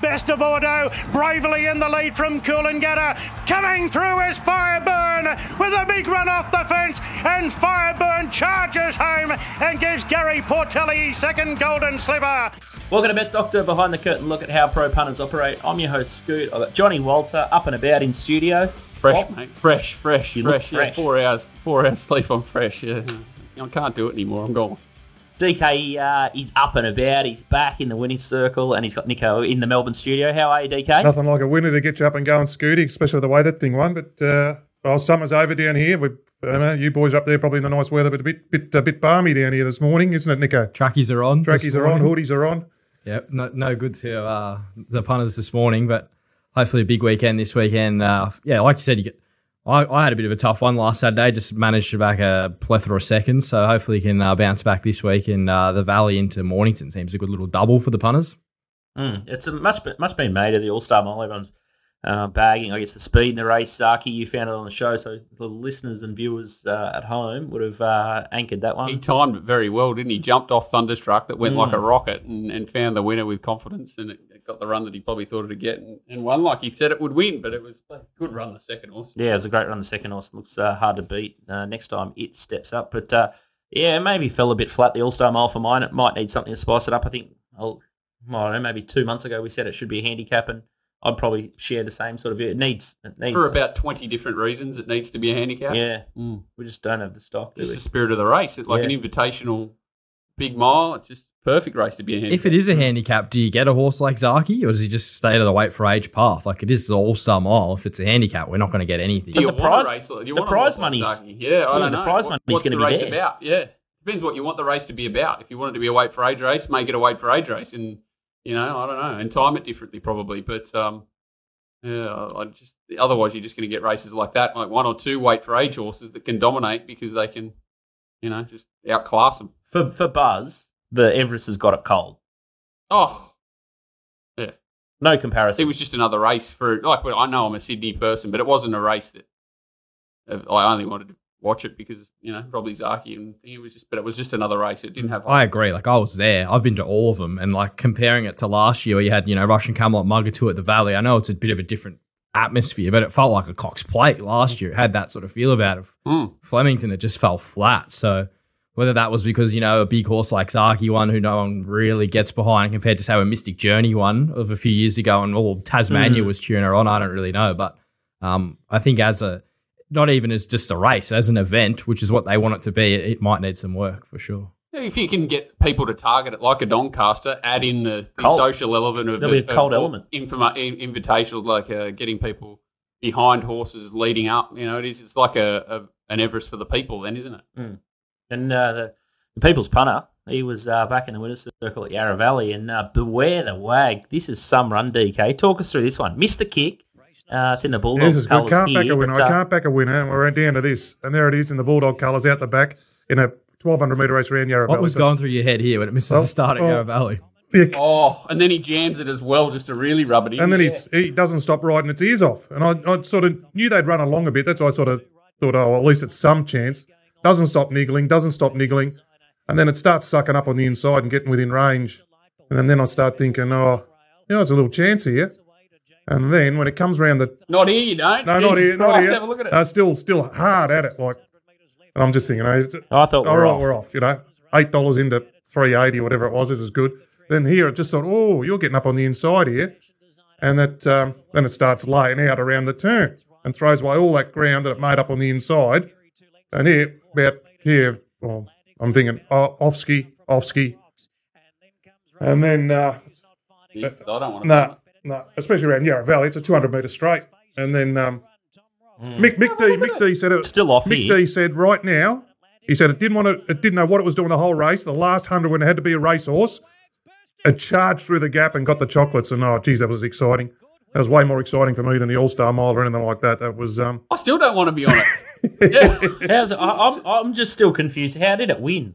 Best of Bordeaux, bravely in the lead from Coolangatta. Coming through is Fireburn with a big run off the fence, and Fireburn charges home and gives Gary Portelli second golden slipper. Welcome to Bet Doctor Behind the Curtain Look at how pro punters operate. I'm your host, Scoot. I've got Johnny Walter up and about in studio. Fresh, Oh, mate. Fresh, fresh, You look fresh. Yeah, fresh. four hours, four hours sleep. I'm fresh. Yeah, I can't do it anymore. I'm gone. DK, uh, he's up and about. He's back in the winning circle, and he's got Nico in the Melbourne studio. How are you, DK? Nothing like a winner to get you up and going, Scooty, especially the way that thing won. But uh, well, summer's over down here. We, I know you boys up there probably in the nice weather, but a bit, bit, a bit balmy down here this morning, isn't it, Nico? Trackies are on. this Trackies are on, hoodies are on. Yep, no, no good to uh, the punters this morning, but hopefully a big weekend this weekend. Uh, yeah, like you said, you get. I, I had a bit of a tough one last Saturday, just managed to back a plethora of seconds, so hopefully you can uh, bounce back this week. And uh, the Valley into Mornington seems a good little double for the punters. Mm, it's a much much been made of the All Star Mile. Everyone's uh, bagging, I guess, the speed in the race. Zaaki, you found it on the show, so the listeners and viewers uh, at home would have uh, anchored that one. He timed it very well, didn't he? Jumped off Thunderstruck that went like Mm. a rocket and, and found the winner with confidence, and it, it got the run that he probably thought it'd get, and, and won like he said it would win. But it was a good run the second horse. Yeah, it was a great run. The second horse looks uh, hard to beat. Uh, next time it steps up, but uh, yeah, maybe fell a bit flat the All Star Mile for mine. It might need something to spice it up. I think. I'll, I don't know. Maybe two months ago we said it should be a handicap, and I'd probably share the same sort of view. It needs. It needs. For about twenty different reasons, it needs to be a handicap. yeah, Mm. we just don't have the stock. Just the spirit of the race. It's like Yeah. an invitational big mile. It's just perfect race to be a handicap. If it is a handicap, do you get a horse like Zaaki, or does he just stay to the wait for age path? Like it is All Star Mile. If it's a handicap, we're not going to get anything. Do you the want prize- a race? Do you the want prize horse like Zaaki? Yeah, I yeah, don't the know. prize What- money's What's gonna the be race there. about? Yeah, depends what you want the race to be about. If you want it to be a wait for age race, make it a wait for age race, and you know, I don't know, and time it differently probably. But um, yeah, I I just otherwise you're just going to get races like that, like one or two wait for age horses that can dominate because they can, you know, just outclass them. for for Buzz, the Everest has got it cold. Oh, yeah. No comparison. it was just another race for like. Well, I know I'm a Sydney person, but it wasn't a race that uh, I only wanted to watch it because you know probably Zaaki and it was just. But it was just another race. It didn't have. I agree. Like I was there. I've been to all of them, and like comparing it to last year, where you had you know Russian Camelot, Mugatu at the Valley. I know it's a bit of a different atmosphere, but it felt like a Cox Plate last year. It had that sort of feel about it. Mm. Flemington, it just fell flat. So whether that was because you know a big horse like Zaaki won, who no one really gets behind, compared to say a Mystic Journey one of a few years ago, and all Tasmania Mm. was cheering her on, I don't really know. But um, I think as a not even as just a race, as an event, which is what they want it to be, it, it might need some work for sure. If you can get people to target it like a Doncaster, add in the, the social element of There'll be a cold of element. informa- in- invitational, like uh, getting people behind horses leading up. You know, it is. It's like a, a an Everest for the people, then, isn't it? And uh, the, the People's Punter, he was uh, back in the winner's circle at Yarra Valley, and uh, beware the wag. This is some run, DK. Talk us through this one. Missed the kick. Uh, it's in the Bulldogs this is good. Can't here. back a winner. but, I uh, can't back a winner. And we're down to this. And there it is in the Bulldog colours out the back in a 1200 metre race around Yarra Valley. What Valley. was So- going through your head here when it misses Well, the start at well, Yarra Valley? Yeah, Oh, and then he jams it as well, just to really rub it in. and then Yeah. he's, he doesn't stop riding its ears off. And I, I sort of knew they'd run along a bit. That's why I sort of thought, oh, at least it's some chance. Doesn't stop niggling, doesn't stop niggling. And then it starts sucking up on the inside and getting within range. And then I start thinking, oh, you know, there's a little chance here. And then when it comes around the Not here, you don't. no, not here, not Christ, here. Have a look at it. Uh, still, still hard at it. Like, and I'm just thinking, oh, it- I thought all were right, off. we're off. You know, eight dollars into three eighty, whatever it was. This is good. Then here, it just thought, oh, you're getting up on the inside here, and that um, then it starts laying out around the turn and throws away all that ground that it made up on the inside. And here, here, well, I'm thinking oh, off ski, off ski, and then uh, Jesus, I don't want to. no, no, especially around Yarra Valley, it's a 200 metre straight, and then um, Mm. Mick Mick D Mick D said it. Still off Mick here. D said right now, he said it didn't want to, it didn't know what it was doing the whole race. The last hundred when it had to be a racehorse, it charged through the gap and got the chocolates. And oh, geez, that was exciting. That was way more exciting for me than the All Star Mile or anything like that. That was um, I still don't want to be on it. yeah. How's it? I, I'm, I'm just still confused. How did it win?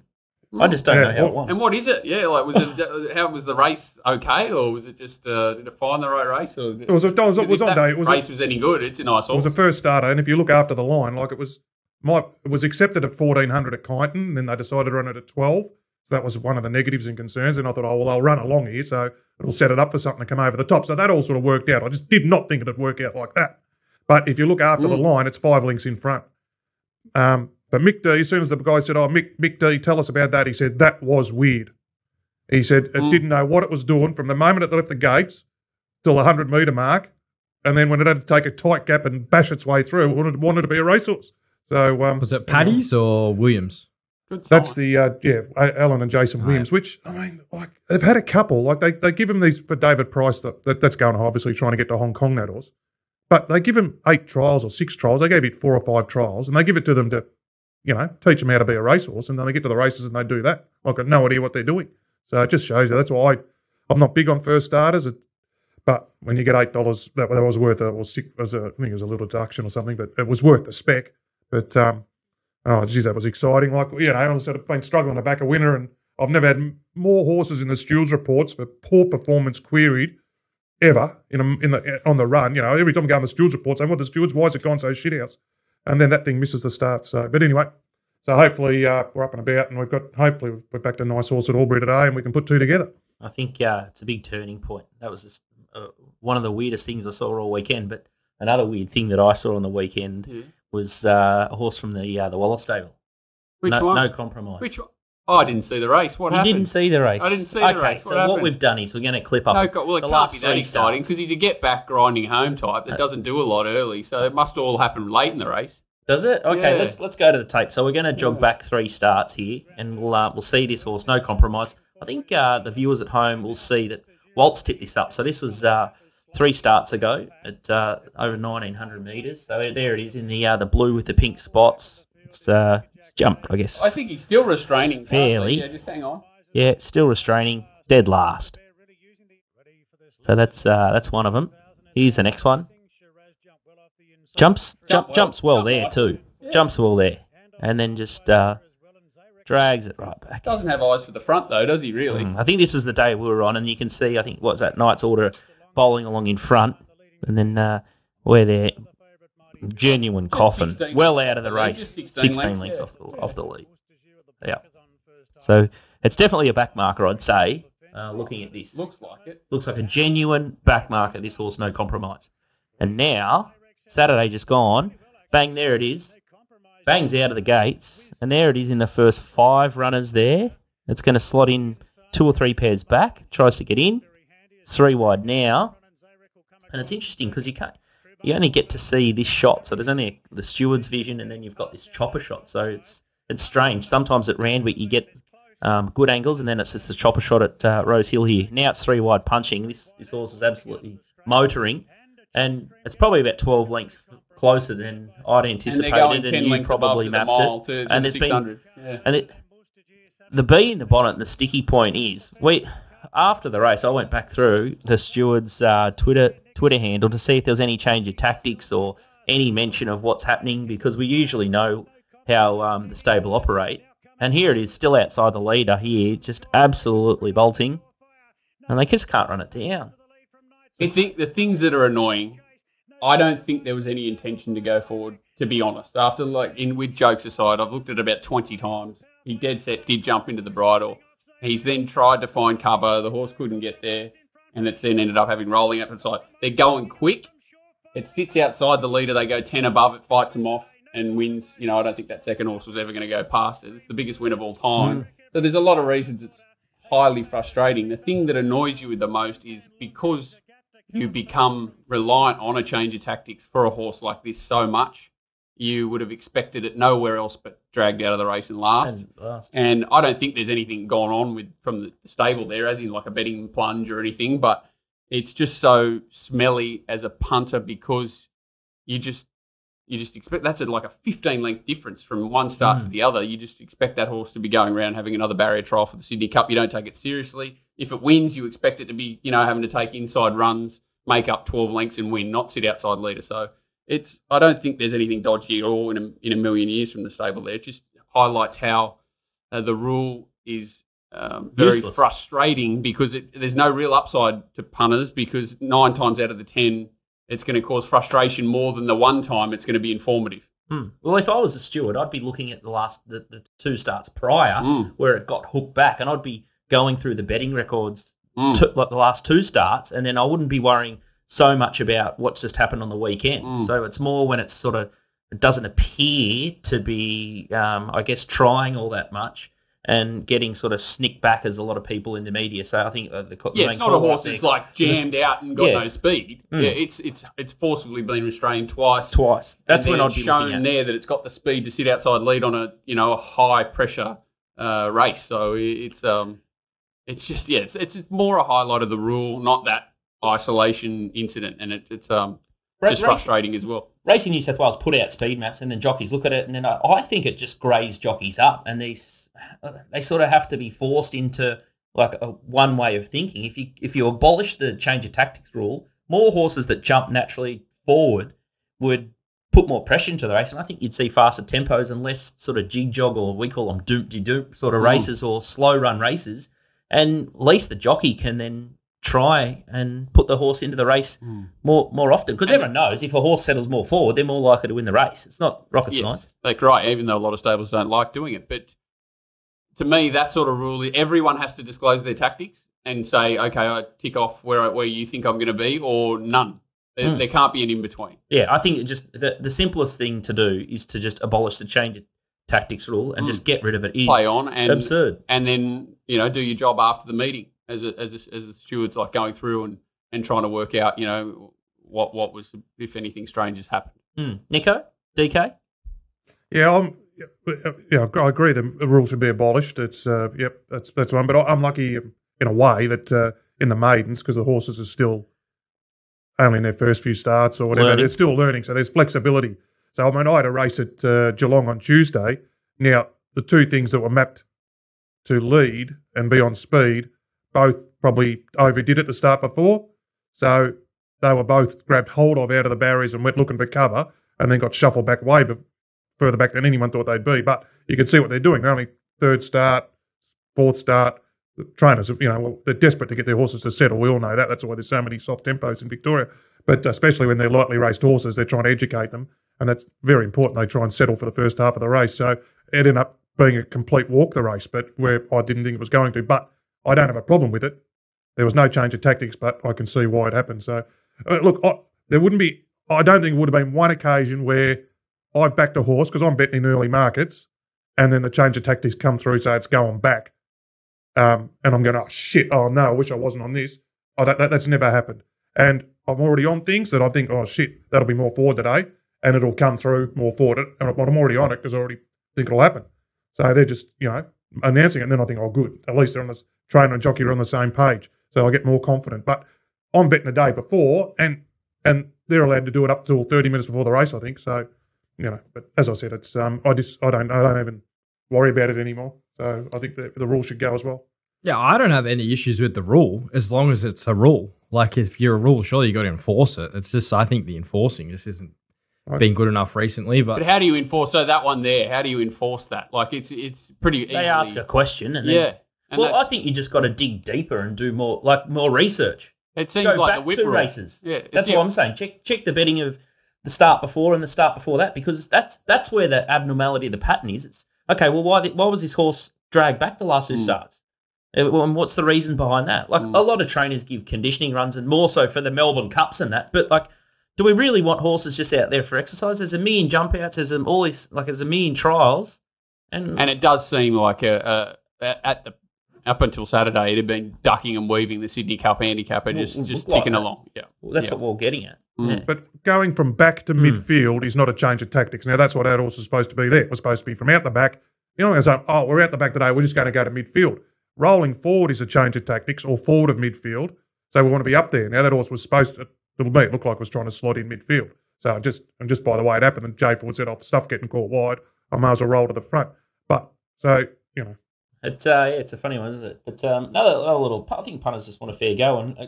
I just don't Yeah, know how it won. And what is it? Yeah, like was it? How was the race? Okay, or was it just? Uh, did it find the right race? Or it was a, it was, it was on day. It was a, race was any good. It's a nice it was a first starter, and if you look after the line, like it was, my it was accepted at fourteen hundred at Kyneton, and then they decided to run it at twelve. So that was one of the negatives and concerns. And I thought, oh, well, I'll run along here. So it'll set it up for something to come over the top. So that all sort of worked out. I just did not think it'd work out like that. But if you look after the Mm. line, it's five links in front. Um, but Mick D, as soon as the guy said, oh, Mick, Mick D, tell us about that, he said, that was weird. He said it Mm. didn't know what it was doing from the moment it left the gates till the 100 metre mark. And then when it had to take a tight gap and bash its way through, it wanted, wanted to be a racehorse. So um, Was it Paddy's or Williams? That's the uh, yeah, A- Alan and Jason Right. Williams. Which I mean, like they've had a couple. Like they, they give him these for David Price. That, that that's going obviously trying to get to Hong Kong that horse, but they give him eight trials or six trials. They gave it four or five trials, and they give it to them to, you know, teach them how to be a racehorse. And then they get to the races and they do that. I've got no idea what they're doing. So it just shows you. That's why I, I'm not big on first starters. It, but when you get eight dollars, that, that was worth it. Was six, was a, I think it was a little deduction or something, but it was worth the spec. But um, oh, geez, that was exciting. Like you know, I've sort of been struggling to back a winner, and I've never had more horses in the stewards reports for poor performance queried ever in a, in the on the run. You know, every time I go on the stewards reports, I'm what the stewards. Why is it gone so shit house? And then that thing misses the start. So, but anyway. So hopefully uh, we're up and about, and we've got hopefully we're back to nice horse at Albury today, and we can put two together. I think uh, it's a big turning point. That was just uh, one of the weirdest things I saw all weekend. But another weird thing that I saw on the weekend Yeah. was uh, a horse from the uh, the Waller's stable. Which no, one? no compromise. Which one? Oh, I didn't see the race. What you happened? didn't see the race. I didn't see the okay, race. What so what we've done is we're going to clip up. No, God, well, it the can't last be that exciting because he's a get back grinding home type that Uh, doesn't do a lot early, so it must all happen late in the race. Does it? Okay, Yeah. let's let's go to the tape. So we're going to jog Yeah. back three starts here, and we'll uh, we'll see this horse. No compromise. I think uh, the viewers at home will see that Waltz tipped this up. So this was uh, three starts ago at uh, over 1900 meters. So there it is in the uh, the blue with the pink spots. It's jumped, I guess. I think he's still restraining. Fairly. Yeah, just hang on. Yeah, still restraining, dead last. So that's uh, that's one of them. Here's the next one. Jumps Jump jump, well. jumps well Jump there too. Yeah. Jumps well there, and then just uh, drags it right back. Doesn't have eyes for the front though, does he? Really? Mm, I think this is the day we were on, and you can see, I think, what's that, Knight's Order bowling along in front, and then uh, where they're genuine coffin, 16 well out of the the race, 16 16 lengths, lengths yeah. off, the, off the lead. Yeah. So it's definitely a back marker, I'd say, uh, looking at this. Looks like it. Looks like a genuine back marker, this horse, no compromise. And now, Saturday just gone, bang, there it is. Bangs out of the gates, and there it is in the first five runners there. It's going to slot in two or three pairs back, tries to get in. Three wide now. And it's interesting because you can't, you only get to see this shot. So there's only a, the steward's vision, and then you've got this chopper shot. So it's it's strange. Sometimes at Randwick you get um, good angles, and then it's just a chopper shot at uh, Rosehill here. Now it's three wide punching. This this horse is absolutely motoring, and it's probably about 12 lengths closer than I'd And anticipated, ten and, you probably above to the mapped it. And the there's been- 600. Yeah. And it, the bee in the bonnet the sticky point is we after the race I went back through the steward's uh, Twitter Twitter handle to see if there was any change of tactics or any mention of what's happening because we usually know how um, the stable operate. And here it is, still outside the leader here, just absolutely bolting, and they just can't run it down. I think the things that are annoying, I don't think there was any intention to go forward. To be honest, after like in with jokes aside, I've looked at it about twenty times. He dead set did jump into the bridle. He's then tried to find cover. The horse couldn't get there, and it's then ended up having rolling up inside. They're going quick. It sits outside the leader. They go ten above. It fights them off and wins. You know, I don't think that second horse was ever going to go past it. It's the biggest win of all time. Hmm. So there's a lot of reasons it's highly frustrating. The thing that annoys you with the most is because you become reliant on a change of tactics for a horse like this so much, you would have expected it nowhere else but dragged out of the race and last. And last. And I don't think there's anything gone on with from the stable there, as in like a betting plunge or anything. But it's just so smelly as a punter because you just you just expect that's a, like a 15 length difference from one start to Mm. the other. You just expect that horse to be going around having another barrier trial for the Sydney Cup. You don't take it seriously. If it wins, you expect it to be you know having to take inside runs, make up 12 lengths and win, not sit outside leader. So it's I don't think there's anything dodgy at all in a, in a million years from the stable there. It just highlights how uh, the rule is um, very Useless. frustrating because it, there's no real upside to punters because nine times out of the ten it's going to cause frustration more than the one time it's going to be informative. Hmm. Well, if I was a steward, I'd be looking at the last the, the two starts prior Mm, where it got hooked back, and I'd be going through the betting records mm. to, like the last two starts, and then I wouldn't be worrying so much about what's just happened on the weekend. Mm. So it's more when it's sort of it doesn't appear to be, um, I guess, trying all that much and getting sort of snicked back as a lot of people in the media say. I think uh, the, the Yeah, it's not a horse that's like jammed out and got Yeah. no speed. Mm. Yeah, it's it's it's forcibly been restrained twice. twice. That's when I'd shown there that it's got the speed to sit outside lead on a you know a high pressure uh, race. So it's um it's just yeah it's it's more a highlight of the rule, not that isolation incident, and it, it's um just race- frustrating as well. Racing New South Wales put out speed maps, and then jockeys look at it, and then I, I think it just grays jockeys up, and these they sort of have to be forced into like a one way of thinking. If you if you abolish the change of tactics rule, more horses that jump naturally forward would put more pressure into the race, and I think you'd see faster tempos and less sort of jig jog or we call them doop de doop sort of Mm. races or slow run races, and at least the jockey can then try and put the horse into the race more more often because everyone knows if a horse settles more forward, they're more likely to win the race. It's not rocket Yes, science. Like right, even though a lot of stables don't like doing it, but to me, that sort of rule, everyone has to disclose their tactics and say, okay, I tick off where where you think I'm going to be, or none. There, Hmm. there can't be an in between. Yeah, I think it just the, the simplest thing to do is to just abolish the change of tactics rule and Mm. just get rid of it. It's Play on and absurd. and then you know do your job after the meeting as a, as a, as a steward's like going through and, and trying to work out you know what what was if anything strange has happened. Mm. Nico, DK, Yeah, I'm. Yeah, I agree. The rule should be abolished. It's uh, yep, that's that's one. But I- I'm lucky in a way that uh, in the maidens because the horses are still only in their first few starts or whatever. Learning. They're still learning, so there's flexibility. So I mean, I had a race at uh, Geelong on Tuesday. Now the two things that were mapped to lead and be on speed, both probably overdid at the start before. So they were both grabbed hold of out of the barriers and went looking for cover, and then got shuffled back way further back than anyone thought they'd be. But you can see what they're doing. They're only third start, fourth start. The trainers, you know, they're desperate to get their horses to settle. We all know that. That's why there's so many soft tempos in Victoria. But uh, especially when they're lightly raced horses, they're trying to educate them, and that's very important. They try and settle for the first half of the race. So it ended up being a complete walk the race, but where I didn't think it was going to. But I don't have a problem with it. There was no change of tactics, but I can see why it happened. So uh, look, I, there wouldn't be. I don't think it would have been one occasion where I've backed a horse because I'm betting in early markets, and then the change of tactics come through, so it's going back, um, and I'm going, oh shit, oh no, I wish I wasn't on this. Oh, that, that, that's never happened, and I'm already on things that I think, oh shit, that'll be more forward today, and it'll come through more forward, and I'm already on it because I already think it'll happen. So they're just, you know, announcing it, and then I think, oh good, at least they're on this trainer and jockey are on the same page, so I get more confident. But I'm betting the day before, and and they're allowed to do it up till 30 minutes before the race, I think. So, you know, but as I said, it's um, I just I don't I don't even worry about it anymore. So I think the the rule should go as well. Yeah, I don't have any issues with the rule as long as it's a rule. Like if you're a rule, surely you got to enforce it. It's just I think the enforcing just isn't Right. been good enough recently. But But how do you enforce? So that one there, how do you enforce that? Like it's it's pretty. they easily, ask a question, and then, yeah. And well, I think you just got to dig deeper and do more, like more research. it seems Go like back the whip two rule. races. Yeah, That's yeah. what I'm saying. Check check the betting of the start before and the start before that because that's that's where the abnormality of the pattern is. It's okay. Well, why why was this horse dragged back the last two Mm. starts? Uh, well, And what's the reason behind that? Like Mm. a lot of trainers give conditioning runs and more so for the Melbourne Cups and that. But like, do we really want horses just out there for exercise? There's a million jump outs. There's all this like there's a million trials, and, And it does seem like a, a, at the up until Saturday, it had been ducking and weaving the Sydney Cup handicap and just it just looked like ticking that. along. Yeah, that's yeah. what we're getting at. Mm. Yeah. But going from back to Hmm. midfield is not a change of tactics. Now that's what our horse is supposed to be. There, we're supposed to be from out the back. You know, as I, oh, we're out the back today. We're just going to go to midfield. Rolling forward is a change of tactics, or forward of midfield. So we want to be up there. Now that horse was supposed to. To me, it looked like it was trying to slot in midfield. So just and just by the way it happened, and Jay Ford said, "Off stuff getting caught wide. I may as well roll to the front." But so you know, It, uh, yeah, it's a funny one, isn't it? But um, another, another little, I think punters just want a fair go. And uh,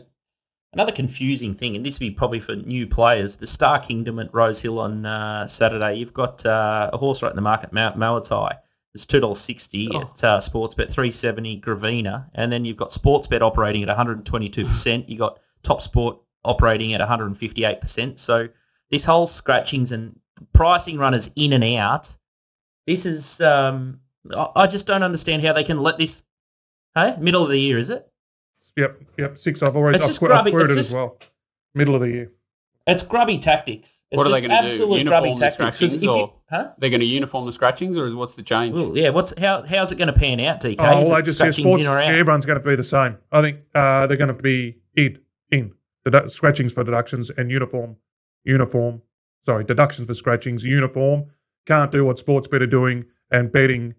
another confusing thing, and this would be probably for new players, the Star Kingdom at Rosehill on uh, Saturday. You've got uh, a horse right in the market, Mount Moatai. It's two dollars sixty Oh. at uh, Sportsbet, three seventy Gravina, and then you've got Sportsbet operating at one hundred and twenty two percent. You got TopSport operating at one hundred and fifty eight percent. So this whole scratchings and pricing runners in and out. This is um, I, I just don't understand how they can let this. Hey, middle of the year is it? Yep, yep. Six. I've already It's I've, just qu- I've grubby- queried it just- as well. Middle of the year. It's grubby tactics. It's What are they just gonna do? absolute Uniform grubby the tactics. 'Cause scratchings you- or- huh? They're going to uniform the scratchings, or is what's the change? Well, yeah. What's how how's it going to pan out, DK? Oh, Is well, it they just yeah, scratchings sports. in or out? Everyone's going to be the same. I think uh, they're going to be in in Dedu- scratchings for deductions and uniform uniform. Sorry, deductions for scratchings. Uniform can't do what Sportsbet are doing and betting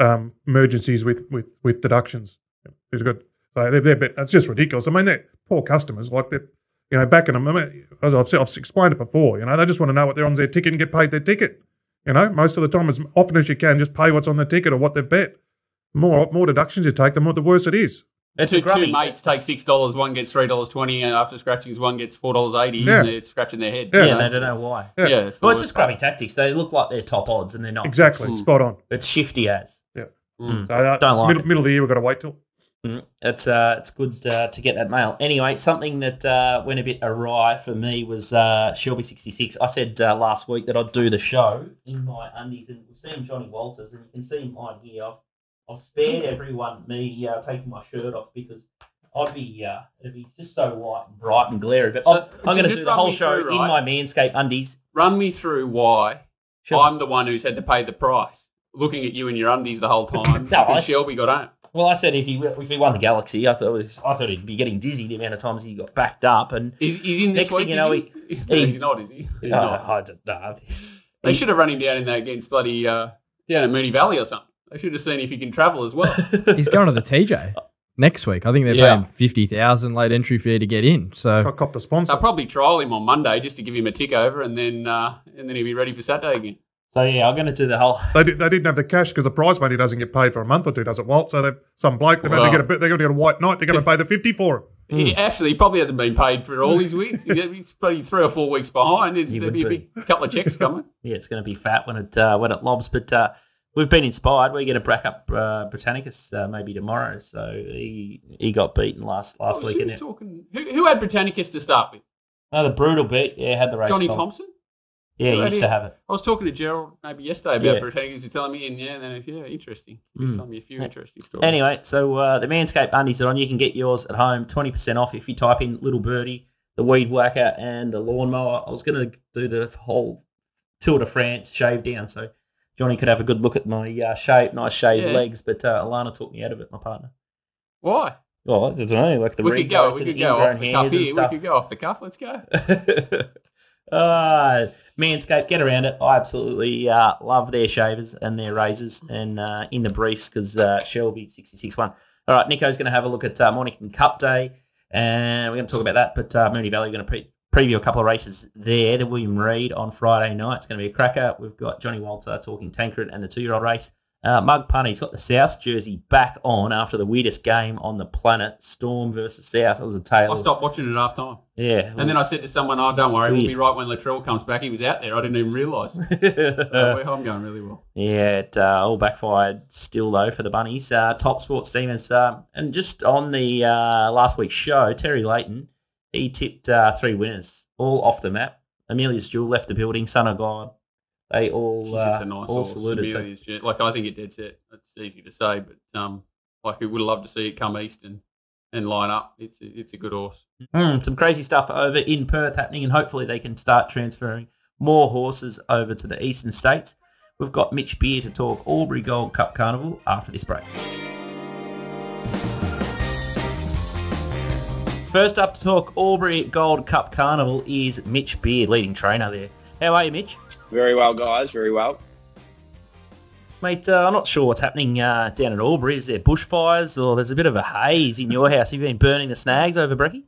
um, emergencies with with with deductions. It's good. So they're, they're bet- that's just ridiculous. I mean, they're poor customers. Like they're you know backing them. I mean, as I've, said- I've explained it before. You know, they just want to know what they're on their ticket and get paid their ticket. You know, most of the time, as often as you can, just pay what's on the ticket or what they've bet. More more deductions you take, the more the worse it is. It's two, a grubby. two mates take six dollars, one gets three dollars twenty, and after scratchings, one gets four dollars eighty, Yeah. and they're scratching their head. Yeah. Yeah, they don't know why. Yeah. Yeah, it's Well, it's just part. grubby tactics. They look like they're top odds, and they're not. Exactly, Mm. spot on. It's shifty as. Mm. So uh, Don't like middle, it. middle of the year, we've got to wait till. Mm, It's uh, it's good uh, to get that mail. Anyway, something that uh, went a bit awry for me was uh, Shelby sixty six. I said uh, last week that I'd do the show in my undies, and we've seen Johnny Walters, and you can see mine here. I've, I've spared everyone me uh, taking my shirt off because I'd be uh, it'd be just so white and bright and glary. But So, I'm, going to do the whole show through, in my Manscaped undies. Run me through why Sure. I'm the one who's had to pay the price. Looking at you in your undies the whole time No, because I- Shelby got home. Well, I said if he if he won the Galaxy, I thought it was, I thought he'd be getting dizzy the amount of times he got backed up, and He's, he's in this Next thing week. you know, is he? he- he's not, is he? He's uh, not. I don't know. They should have run him down in that against bloody uh, down at Moonee Valley or something. They should have seen if he can travel as well. He's going to the TJ next week. I think they're Yeah. paying fifty thousand late entry fee to get in. So I copped a sponsor. They'll probably trial him on Monday just to give him a tick over, and then uh, and then he'll be ready for Saturday again. So yeah, I'm going to do the whole. They, did, they didn't have the cash because the prize money doesn't get paid for a month or two, does it, Walt? So they've, some bloke, they've had to Well- get a bit, they're going to get a white knight, they're going to pay the 50 for him. He, actually, he probably hasn't been paid for all his weeks. He's probably three or four weeks behind. There's, He there'll would be a big couple of checks coming. Yeah, it's going to be fat when it uh, when it lobs, but uh, we've been inspired. We're going to back up uh, Britannicus uh, maybe tomorrow. So he he got beaten last last Oh, week. And was talking. Who, who had Britannicus to start with? oh, the brutal beat. Yeah, had the race. Johnny comp. Thompson. Yeah, he Who had used to have it. I was talking to Gerald maybe yesterday about Yeah. Britannicus. He's telling me, and yeah, then yeah, interesting. He's Mm. telling me a few Yeah. interesting stories. Anyway, so uh, the Manscaped undies are on. You can get yours at home, twenty percent off if you type in Little Birdie, the Weed Whacker, and the Lawnmower. I was going to do the whole Tour de France shave down, so Johnny could have a good look at my uh, shape, nice shaved Yeah. legs. But uh, Alana talked me out of it, my partner. why? Well, I don't know, like the we could go. We and could go off the cuff and here. We could go off the cuff. Let's go. uh, Manscaped, get around it. I absolutely uh, love their shavers and their razors and uh, in the briefs because uh, Shelby 66 1. All right, Nico's going to have a look at uh, Mornington Cup Day and we're going to talk about that. But uh, Moonee Valley, we're going to pre- preview a couple of races there. The William Reid on Friday night. It's going to be a cracker. We've got Johnny Walter talking Tancred and the two year old race. Uh, Mug Punny, he's got the South jersey back on after the weirdest game on the planet, Storm versus South. It was a tale. I stopped watching it half time, Yeah. and then I said to someone, "Oh, don't worry, we'll be right when Latrell comes back." He was out there. I didn't even realise. So I'm going really well. Yeah, it uh, all backfired still though for the bunnies. Uh, top sports teamers, um, and just on the uh, last week's show, Terry Layton, he tipped uh, three winners, all off the map. Amelia's Jewel left the building. Son of God, they all uh, it's a nice all saluted. So, like I think it dead set. It's easy to say, but um, like we would love to see it come east and, and line up. It's a, it's a good horse. Mm, some crazy stuff over in Perth happening, and hopefully they can start transferring more horses over to the eastern states. We've got Mitch Beer to talk Albury Gold Cup Carnival after this break. First up to talk Albury Gold Cup Carnival is Mitch Beer, leading trainer there. How are you, Mitch? Very well, guys. Very well. Mate, uh, I'm not sure what's happening uh, down at Albury. Is there bushfires or there's a bit of a haze in your house? Have you been burning the snags over Brecky?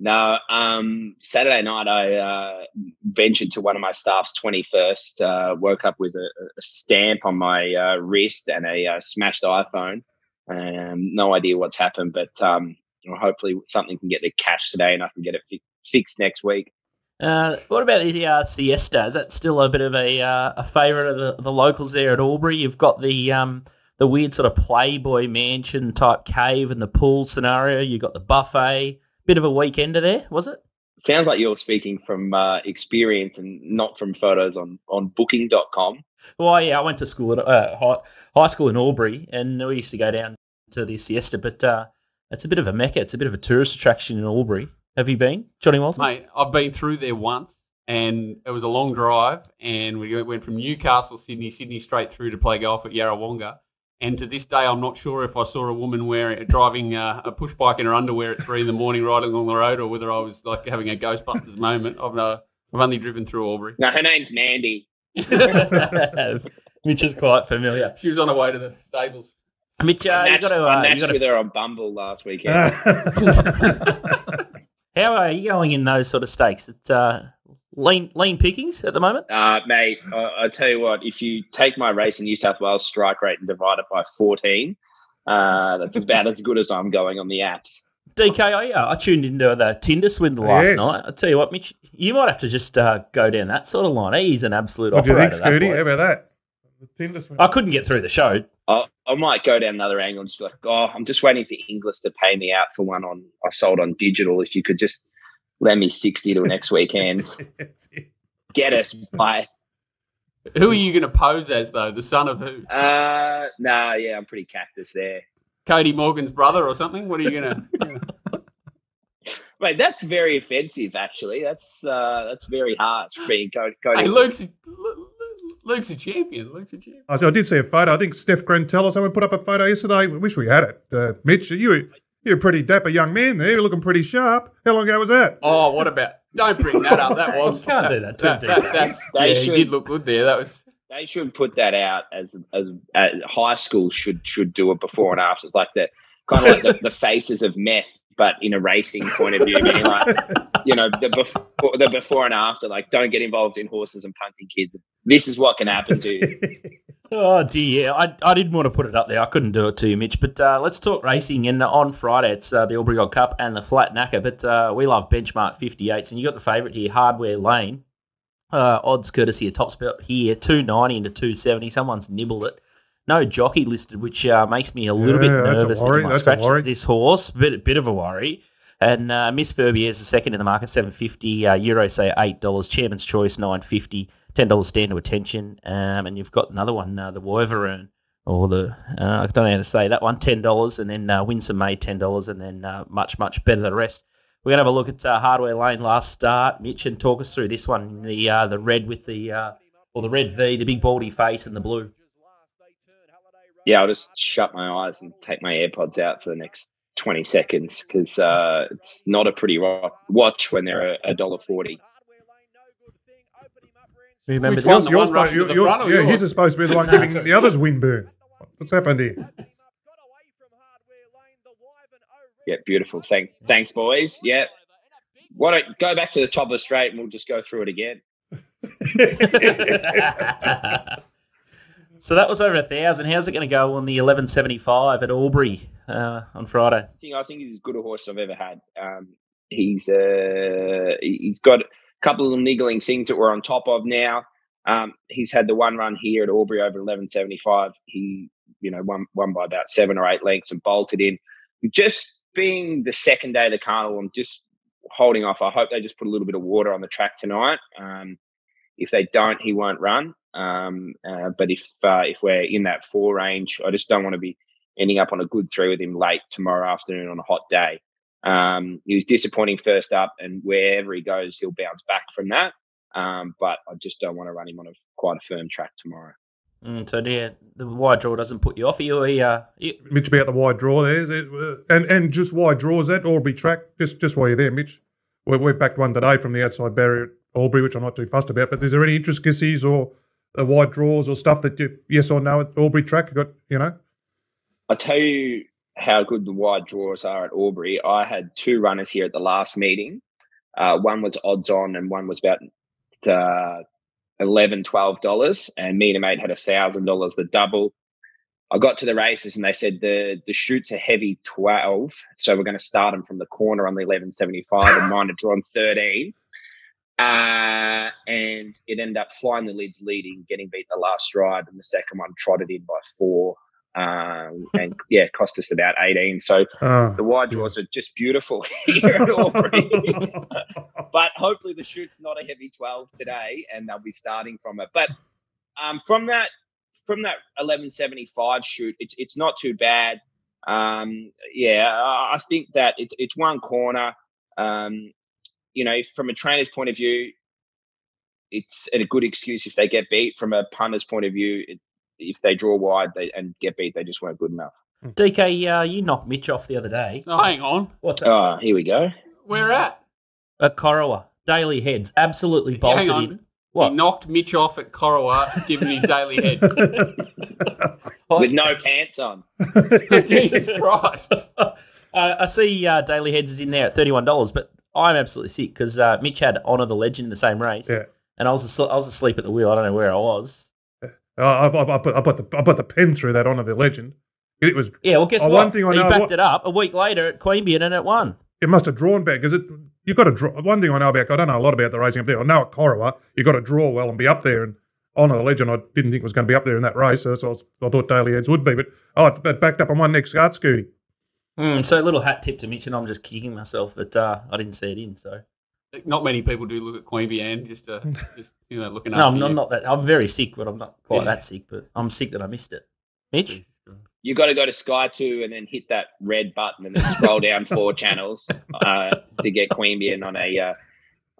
No, um, Saturday night I uh, ventured to one of my staff's twenty first. Uh, woke up with a, a stamp on my uh, wrist and a uh, smashed iPhone. Um, no idea what's happened, but um, hopefully something can get the cash today and I can get it fi- fixed next week. Uh, what about the uh, siesta? Is that still a bit of a uh, a favourite of the, the locals there at Albury? You've got the um, the weird sort of Playboy mansion type cave and the pool scenario. You've got the buffet. Bit of a weekender there, was it? sounds like you're speaking from uh, experience and not from photos on on Booking.com. Well, yeah, I went to school at uh, high, high school in Albury, and we used to go down to the siesta. But uh, it's a bit of a mecca. It's a bit of a tourist attraction in Albury. Have you been, Johnny Walton? Mate, I've been through there once, and it was a long drive, and we went from Newcastle, Sydney, Sydney straight through to play golf at Yarrawonga. And to this day, I'm not sure if I saw a woman wearing driving uh, a push bike in her underwear at three in the morning, riding along the road, or whether I was like having a Ghostbusters moment. I've uh, I've only driven through Albury. No, her name's Mandy. Which is quite familiar. She was on her way to the stables. Mitch, uh, I you matched, got to. I Uh, you matched got with her on Bumble last weekend. how are you going in those sort of stakes? It's uh, lean lean pickings at the moment. Uh, mate, I, I tell you what, if you take my race in New South Wales strike rate and divide it by 14, uh, that's about as good as I'm going on the apps. DK, I, uh, I tuned into the Tinder swindle last Yes. night. I tell you what, Mitch, you might have to just uh, go down that sort of line. He's an absolute what do you think, Scooty? How about that? The Tinder swindle. I couldn't get through the show. I, I might go down another angle and just be like, oh, I'm just waiting for Inglis to pay me out for one on I sold on digital. If you could just lend me 60 till next weekend, get us by. Who are you going to pose as though? The son of who? Uh, nah, yeah, I'm pretty cactus there. Cody Morgan's brother or something? What are you going to? Wait, that's very offensive. Actually, that's uh, that's very harsh. Being Co- Cody. hey, Luke's a, Lu- Lu- Luke's a champion. Luke's a champion. I, said, I did see a photo. I think Steph Grantel or someone put up a photo yesterday. I wish we had it. Uh, Mitch, you, you're a pretty dapper young man there. You're looking pretty sharp. How long ago was that? Oh, what about? Don't bring that up. That was You can't do that too, That, do that, that's They yeah, should- he did look good there. That was. They should put that out as as, as high school should should do it before and after. It's like the kind of like the, the faces of meth, but in a racing point of view, being like you know the before the before and after. Like, don't get involved in horses and punting kids. This is what can happen to you. Oh dear, I, I didn't want to put it up there. I couldn't do it to you, Mitch. But uh, let's talk racing. And on Friday, it's uh, the Albury Gold Cup and the Flat Knacker. But uh, we love benchmark 58s, and you got the favourite here, Hardware Lane. Uh, odds courtesy of TopSport here, 290 into 270. Someone's nibbled it. No jockey listed, which uh, makes me a little Yeah, bit a nervous. that he might a scratch worry. This horse, bit bit of a worry. And uh, Miss Furby is the second in the market, seven fifty. Uh, Euro say eight dollars. Chairman's Choice nine fifty. Ten dollars stand to attention. Um, and you've got another one, uh, the Wyvern, or the uh, I don't know how to say that one. Ten dollars, and then uh, Winsome May ten dollars, and then uh, much much better than the rest. We're gonna have a look at uh, Hardware Lane last start, Mitch, and talk us through this one. The uh, the red with the uh, or the red V, the big baldy face, and the blue. Yeah, I'll just shut my eyes and take my AirPods out for the next twenty seconds because uh, it's not a pretty ro- watch when they're a dollar forty. Remember Which this? one? the Yours, rushing you're- to you're- front or yeah, yours? his is supposed to be the one giving it's- the others wind burn. What's happened here? Yeah, beautiful. Thank, thanks, boys. Yeah, why don't go back to the top of the straight and we'll just go through it again. so that was over a thousand. How's it going to go on the eleven seventy five at Albury uh, on Friday? I think I think he's as good a horse I've ever had. Um, he's uh, he- he's got a couple of little niggling things that we're on top of now. Um, he's had the one run here at Albury over eleven seventy five. He you know won won by about seven or eight lengths and bolted in. Just being the second day of the carnival, I'm just holding off. I hope they just put a little bit of water on the track tonight. Um, if they don't, he won't run. Um, uh, but if uh, if we're in that four range, I just don't want to be ending up on a good three with him late tomorrow afternoon on a hot day. Um, he was disappointing first up, and wherever he goes, he'll bounce back from that. Um, but I just don't want to run him on a quite a firm track tomorrow. Mm, so yeah, the wide draw doesn't put you off. You, uh, you, Mitch about the wide draw there, uh, and and just wide draws that Albury track. Just just while you're there, Mitch, we, we've backed one today from the outside barrier at Albury, which I'm not too fussed about. But is there any intricacies or uh, wide draws or stuff that you yes or no at Albury track? You got you know. I'll tell you how good the wide draws are at Albury. I had two runners here at the last meeting. Uh, one was odds on, and one was about uh, $11, $12. And me and a mate had a $1,000, the double. I got to the races and they said the the shoots are heavy 12. So we're going to start them from the corner on the 1175 and mine had drawn 13. Uh, and it ended up flying the lids leading, getting beat the last stride, and the second one trotted in by four. um, and yeah, cost us about eighteen. So Oh, the wide draws are just beautiful here at Albury. but hopefully the shoot's not a heavy 12 today and they'll be starting from it but um, from that from that 1175 shoot it's, it's not too bad um, yeah I, I think that it's, it's one corner um, you know from a trainer's point of view it's a good excuse if they get beat from a punter's point of view it, if they draw wide they, and get beat they just weren't good enough DK, uh, you knocked Mitch off the other day. Oh, hang on. What's that? oh here we go Where at? At Corowa. Daily heads. Absolutely Yeah, bolted hang on. in. What? He knocked Mitch off at Corowa, giving his daily head. with no pants on Jesus Christ. uh, I see uh, Daily Heads is in there at thirty-one dollars, but I'm absolutely sick because uh, Mitch had Honor the Legend in the same race, Yeah. and I was asl- I was asleep at the wheel. I don't know where I was. I, I, I, put, I, put the, I put the pen through that honor the legend. It was Yeah, well, guess Oh, what? one thing I he know- backed what- it up a week later at Queanbeyan and it won. it must have drawn back because it You've got to draw. One thing I know about I don't know a lot about the racing up there. I know at Corowa you've got to draw well and be up there. And honor the legend, I didn't think it was going to be up there in that race. So that's what I, was, I thought Daily Heads would be. But oh, it backed up on one next start, Scooty. Mm, so a little hat tip to Mitch, and I'm just kicking myself that uh, I didn't see it in. So Not many people do look at Queanbeyan, just, uh, just you know, looking no, up. I'm, I'm not that. I'm very sick, but I'm not quite Yeah. that sick. But I'm sick that I missed it. Mitch, you got to go to Sky Two and then hit that red button and then scroll down four channels uh, to get Queanbeyan on a. Uh,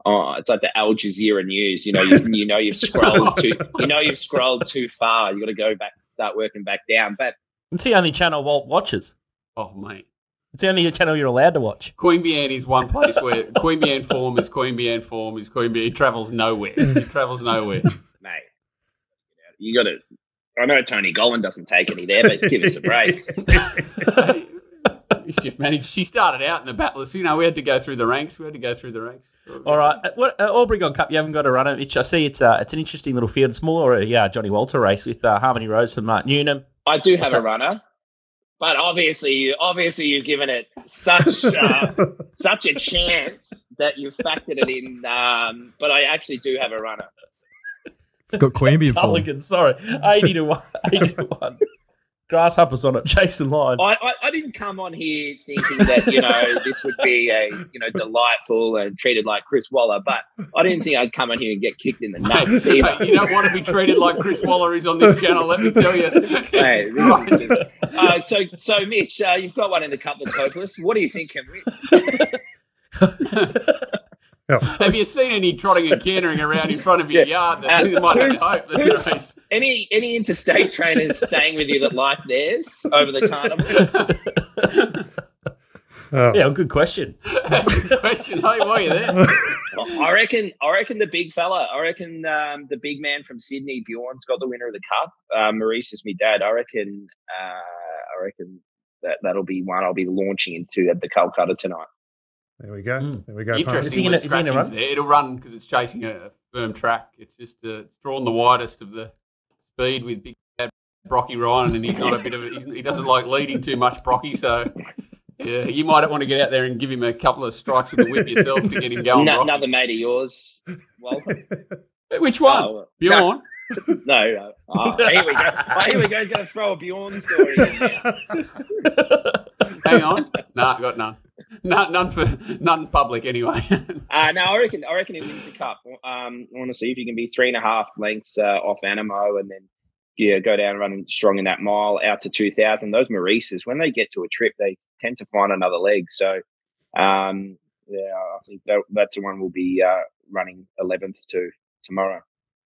oh, it's like the Al Jazeera news. You know, you, you know you've scrolled too. You know you've scrolled too far. You got to go back, start working back down. But it's the only channel Walt watches. Oh, mate. It's the only channel you're allowed to watch. Queanbeyan is one place where Queanbeyan form is Queanbeyan form is Queanbeyan. He travels nowhere. He travels nowhere. mate, you got to. I know Tony Gollan doesn't take any there, but give us a break. Shift. She started out in the battlers. You know, we had to go through the ranks. We had to go through the ranks. All right, uh, what uh, Albury Cup? You haven't got a runner, it, Mitch. I see it's uh, it's an interesting little field. It's more a yeah Johnny Walter race with uh, Harmony Rose from Mark Newnham. I do have What's a up? runner, but obviously, you obviously you've given it such uh, such a chance that you've factored it in. Um, but I actually do have a runner. It's got Queanbeyan form. Culligan, sorry, eighty to one, eighty to one. Grasshoppers on it, chasing line. I, I, I didn't come on here thinking that you know this would be a you know delightful and treated like Chris Waller, but I didn't think I'd come on here and get kicked in the nuts either. you don't want to be treated like Chris Waller is on this channel. Let me tell you. Hey, this is just- uh, so, so Mitch, uh, you've got one in the cup that's hopeless. What do you think, Henry? Have you seen any trotting and cantering around in front of your yard that Uh, might have hope that who's- the? Any any interstate trainers staying with you that like theirs over the carnival? Oh. yeah, good question. Good question. Hey, why are you there? I reckon. I reckon the big fella. I reckon um, the big man from Sydney, Bjorn's got the winner of the cup. Uh, Maurice is my dad. I reckon. Uh, I reckon that that'll be one I'll be launching into at the Calcutta tonight. There we go. Mm. There we go. Is he Interesting. gonna- when is he gonna run? there. It'll run because it's chasing a firm track. It's just uh, it's drawn the widest of the speed with big dad Brocky Ryan, and he's not a bit of a, he's, he doesn't like leading too much, Brocky. So yeah, you might want to get out there and give him a couple of strikes with the whip yourself to get him going. No- another mate of yours. Well, Which one? oh, Bjorn. no, no. Oh, here we go. Oh, here we go. He's going to throw a Bjorn story in there. Hang on. No, nah, got none. None, none for none public anyway. Uh, no, I reckon. I reckon he wins the cup. Um, I want to see if he can be three and a half lengths uh, off Animo, and then yeah, go down running strong in that mile out to two thousand. Those Maurices, when they get to a trip, they tend to find another leg. So, um, yeah, I think that, that's the one we'll be uh, running eleventh to tomorrow.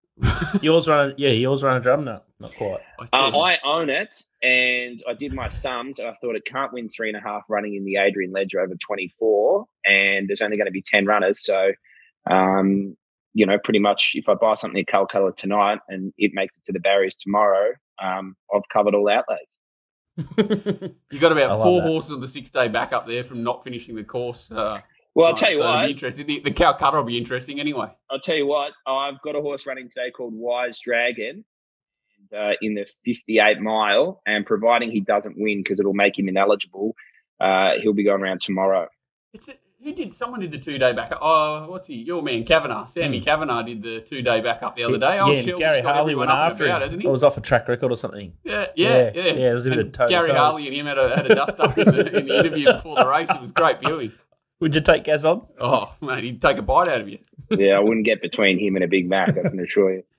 yours run, yeah, yours run a drum. No, not quite. Uh, I own it, and I did my sums. And I thought it can't win three and a half running in the Adrian Ledger over twenty four, and there's only going to be ten runners. So, um, you know, pretty much if I buy something at Calcutta tonight and it makes it to the barriers tomorrow, um, I've covered all outlays. you got about love four that. horses on the six day back up there from not finishing the course. Uh, Well, I'll tonight, tell you so it'll what. Be interesting. The, the Calcutta will be interesting anyway. I'll tell you what. I've got a horse running today called Wise Dragon. Uh, in the 58 mile, and providing he doesn't win because it'll make him ineligible, uh, he'll be going around tomorrow. It's a, who did? Someone did the two day backup. Oh, what's he? Your man Kavanagh, Sammy Hmm. Kavanagh did the two day backup the other day. Oh, yeah, and Gary Harley went up after about, him. hasn't It was off a track record or something. Yeah, Yeah, yeah, yeah. yeah, there was a bit And of toe Gary toe. Harley and him had a, had a dust up in the, in the interview before the race. It was great viewing. Would you take Gaz on? Oh man, he'd take a bite out of you. Yeah, I wouldn't get between him and a Big Mac. I can assure you.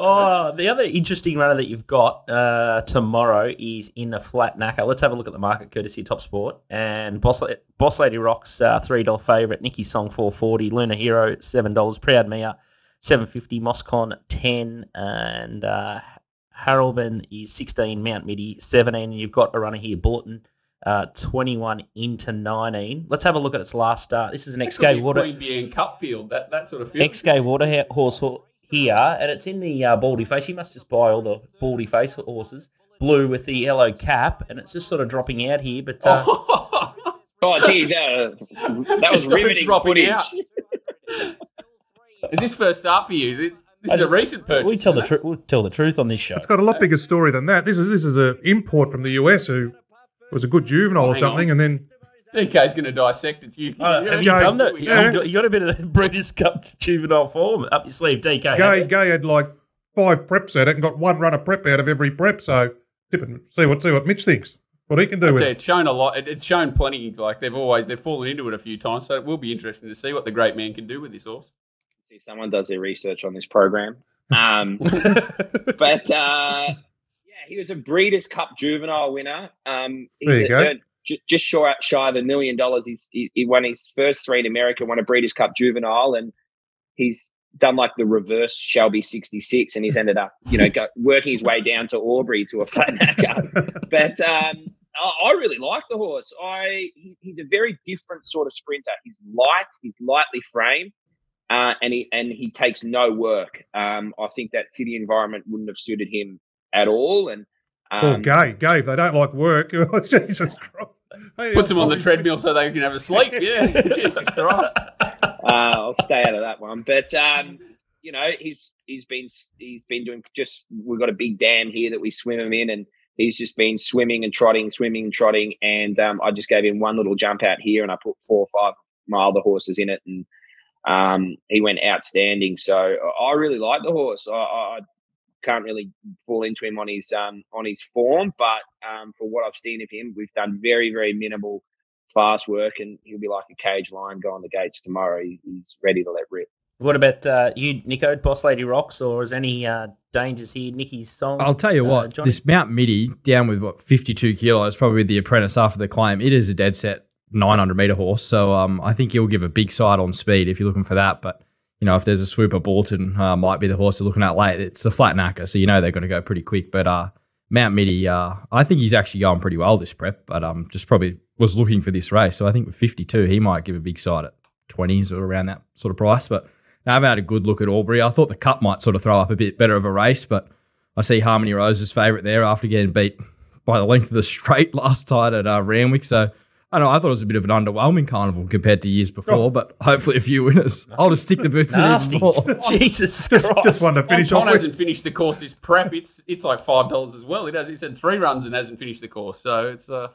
oh, the other interesting runner that you've got uh, tomorrow is in the flat knacker. Let's have a look at the market courtesy of TopSport. And Boss, Boss Lady Rocks, uh, $3 favourite. Nikki Song, 440 Luna Hero, $7. Proud Mia, 750 Moscon, 10 And uh, Harrelman is 16 Mount Midi, 17 And you've got a runner here, Bulletin. Uh, 21 into 19. Let's have a look at its last start. This is an That XK Water. Queen Cup field. That that sort of field. XK Water horse ho- here, and it's in the uh, baldy face. You must just buy all the baldy face horses, blue with the yellow cap, and it's just sort of dropping out here. But uh, Oh, Oh, geez, uh, that was Just riveting dropping footage. out. is this first start for you? This this I is a recent purchase. we tell the truth. We'll tell the truth on this show. It's got a lot bigger story than that. This is this is an import from the US who was a good juvenile or something, on. and then it? DK's going to dissect it. You, Uh, have you Yeah, done that? yeah. You, got, a bit of the Breeders' Cup juvenile form up your sleeve, DK. Gay haven't? Gay had like five preps at it and got one run of prep out of every prep. So tip and see what see what Mitch thinks. What he can do I'd with it. it's shown a lot. It, it's shown plenty. Like they've always they've fallen into it a few times. So it will be interesting to see what the great man can do with this horse. See, someone does their research on this program. Um, but uh, yeah, he was a Breeders' Cup juvenile winner. Um, he's There you a- go. earned ju- just shy, shy of a million dollars. He's, he, he won his first three in America, won a Breeders' Cup juvenile, and he's done like the reverse Shelby 66, and he's ended up, you know, working his way down to Albury to a flat knacker. but um, I, I really like the horse. I he, he's a very different sort of sprinter. He's light. He's lightly framed. Uh, and he and he takes no work. Um, I think that city environment wouldn't have suited him at all. And Or um, Gay, Gay, if they don't like work, oh, Jesus Christ. Hey, Puts them on the treadmill so they can have a sleep. Yeah, Jesus Christ. uh, I'll stay out of that one. But um, you know, he's he's been he's been doing just we've got a big dam here that we swim him in, and he's just been swimming and trotting, swimming and trotting. And um, I just gave him one little jump out here, and I put four or five my other horses in it, and um, he went outstanding. So I I really like the horse. I, I I can't really fall into him on his um, on his form, but um, for what I've seen of him, we've done very very minimal fast work, and he'll be like a cage lion going the gates tomorrow. He's ready to let rip. What about uh, you, Nico, Boss Lady Rocks, or is any uh, dangers here? Nikki's song. I'll tell you uh, what, Johnny? this Mount Midi down with what 52 kilos, probably the apprentice after the claim. It is a dead set 900 meter horse, so um, I think he'll give a big side on speed if you're looking for that. But you know, if there's a swooper, Bolton uh, might be the horse you're looking at late. It's a flat knacker, so you know they're going to go pretty quick. But uh, Mount Midi, uh, I think he's actually going pretty well this prep, but um, just probably was looking for this race. So I think with 52, he might give a big side at 20s or around that sort of price. But I haven't had a good look at Albury. I thought the Cup might sort of throw up a bit better of a race, but I see Harmony Rose's favourite there after getting beat by the length of the straight last time at uh, Randwick. So I don't know. I thought it was a bit of an underwhelming carnival compared to years before, Oh. but hopefully a few winners. I'll just stick the boots in Nasty. even more. Jesus Just, Christ. just wanted to finish Tom off with. hasn't finished the course this prep. It's it's like five dollars as well. It has. It's had three runs and hasn't finished the course. So it's uh,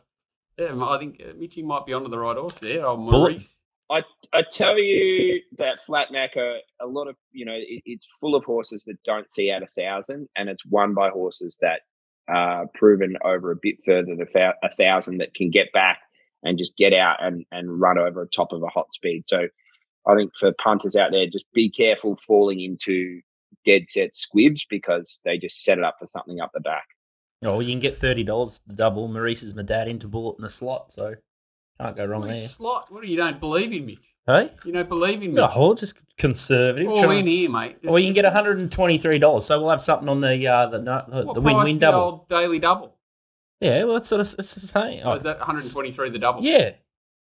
yeah. I think uh, Mitchy might be onto the right horse there. Oh, Bullet. Maurice. I, I tell you that flat knacker, a lot of you know, it, it's full of horses that don't see out a thousand, and it's won by horses that are proven over a bit further than fa- a thousand that can get back and just get out and and run over a top of a hot speed. So I think for punters out there, just be careful falling into dead set squibs because they just set it up for something up the back. Oh, you can get thirty dollars the double. Maurice is my dad into bullet in the slot, so can't go wrong What, there. slot? What do you don't believe in Mitch? Hey, You don't believe in me? no, well, just conservative. All trying- in here, mate. Well, you can get one hundred and twenty-three dollars. So we'll have something on the uh, the the, the price win-win the double. old daily double. Yeah, well, that's sort of it's the same. Oh, is that 123 the double? Yeah,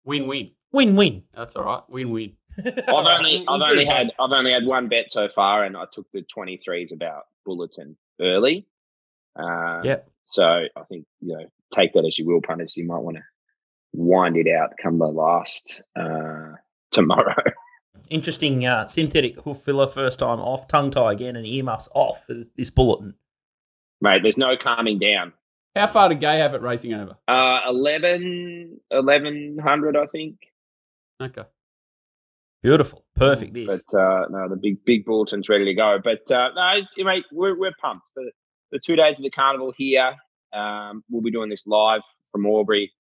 Win-win. win-win. That's all right. Win-win. I've only I've only had I've only had one bet so far, and I took the twenty threes about Bulletin early. Uh, Yep. So I think you know take that as you will, punters. You might want to wind it out come the last uh, tomorrow. Interesting uh, synthetic hoof filler first time off, tongue tie again, and earmuffs off for this bulletin. Mate, there's no calming down. How far did Gay have it racing over? Uh, 11, 1100, I think. Okay. Beautiful. Perfect. This. But uh, no, the big big bulletin's ready to go. But uh, no, mate, we're we're pumped. The, the two days of the carnival here. Um, we'll be doing this live from Albury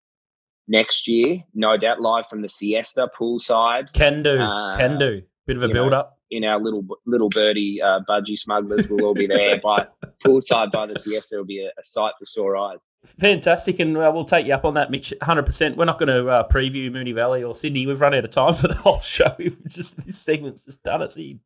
next year, no doubt. Live from the Siesta poolside Can do. Uh, Can do. Bit of a you know, build up. In our little little birdie uh, budgie smugglers. We'll all be there. by poolside by the Siesta will be a, a sight for sore eyes. Fantastic, and uh, we'll take you up on that, Mitch. Hundred percent. We're not going to uh, preview Moonee Valley or Sydney. We've run out of time for the whole show. We've just this segment's just done it. So you,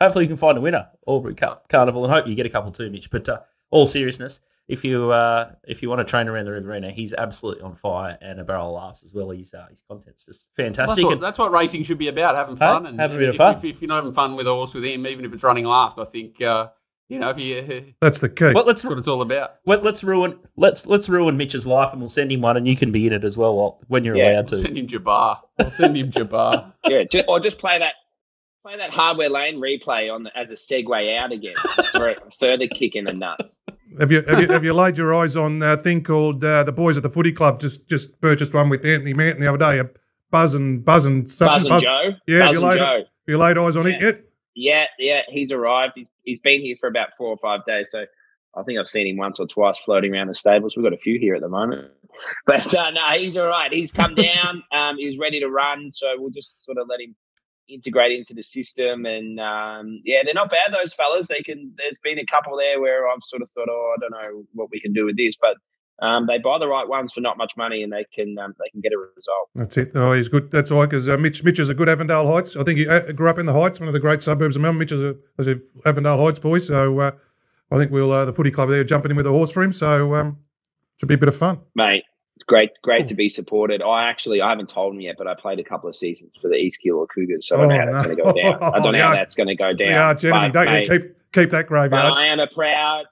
hopefully, you can find a winner, Albury Cup Carnival, and hope you get a couple too, Mitch. But uh, all seriousness, if you uh, if you want to train around the Riverina, he's absolutely on fire and a barrel of laughs as well. He's uh, his content's just Well, fantastic. That's what, and- that's what racing should be about, having fun. and having a bit of fun. If, if you're not having fun with a horse with him, even if it's running last, I think, uh, you know, if you, That's the key. well, let's that's what it's all about. let, let's ruin let's let's ruin Mitch's life, and we'll send him one, and you can be in it as well Walt, when you're Yeah, allowed I'll to. send him Jabbar. I'll send him Jabbar. Yeah, ju- or just play that play that hardware lane replay on the, as a segue out again, just for a further kick in the nuts. Have you have you have you laid your eyes on a thing called uh, the boys at the footy club? Just just purchased one with Anthony Manton the other day. A buzz and buzz and something. Buzz and Joe, Yeah, Buzz you and laid Joe. have you laid eyes on it yet? Yeah, yeah, he's arrived. He's, he's been here for about four or five days, so I think I've seen him once or twice floating around the stables. We've got a few here at the moment, but uh, no, he's all right. He's come down. Um, he's ready to run, so we'll just sort of let him integrate into the system. And um, yeah, they're not bad. Those fellas. They can. There's been a couple there where I've sort of thought, oh, I don't know what we can do with this, but um, they buy the right ones for not much money, and they can um, they can get a result. That's it. Oh, he's good. That's all right because uh, Mitch Mitch is a good Avondale Heights. I think he uh, grew up in the Heights, one of the great suburbs of Melbourne. Mitch is a, is a Avondale Heights boy, so uh, I think we'll uh, the footy club there jumping in with a horse for him. So um, should be a bit of fun. mate. It's great, great to be supported. I actually, I haven't told him yet, but I played a couple of seasons for the East Keilor Cougars, so I don't know how Oh, that's no. going to go down. I don't know how that's going to go down. Yeah, Jeremy, but, don't you mate, keep keep that but graveyard. I am a proud,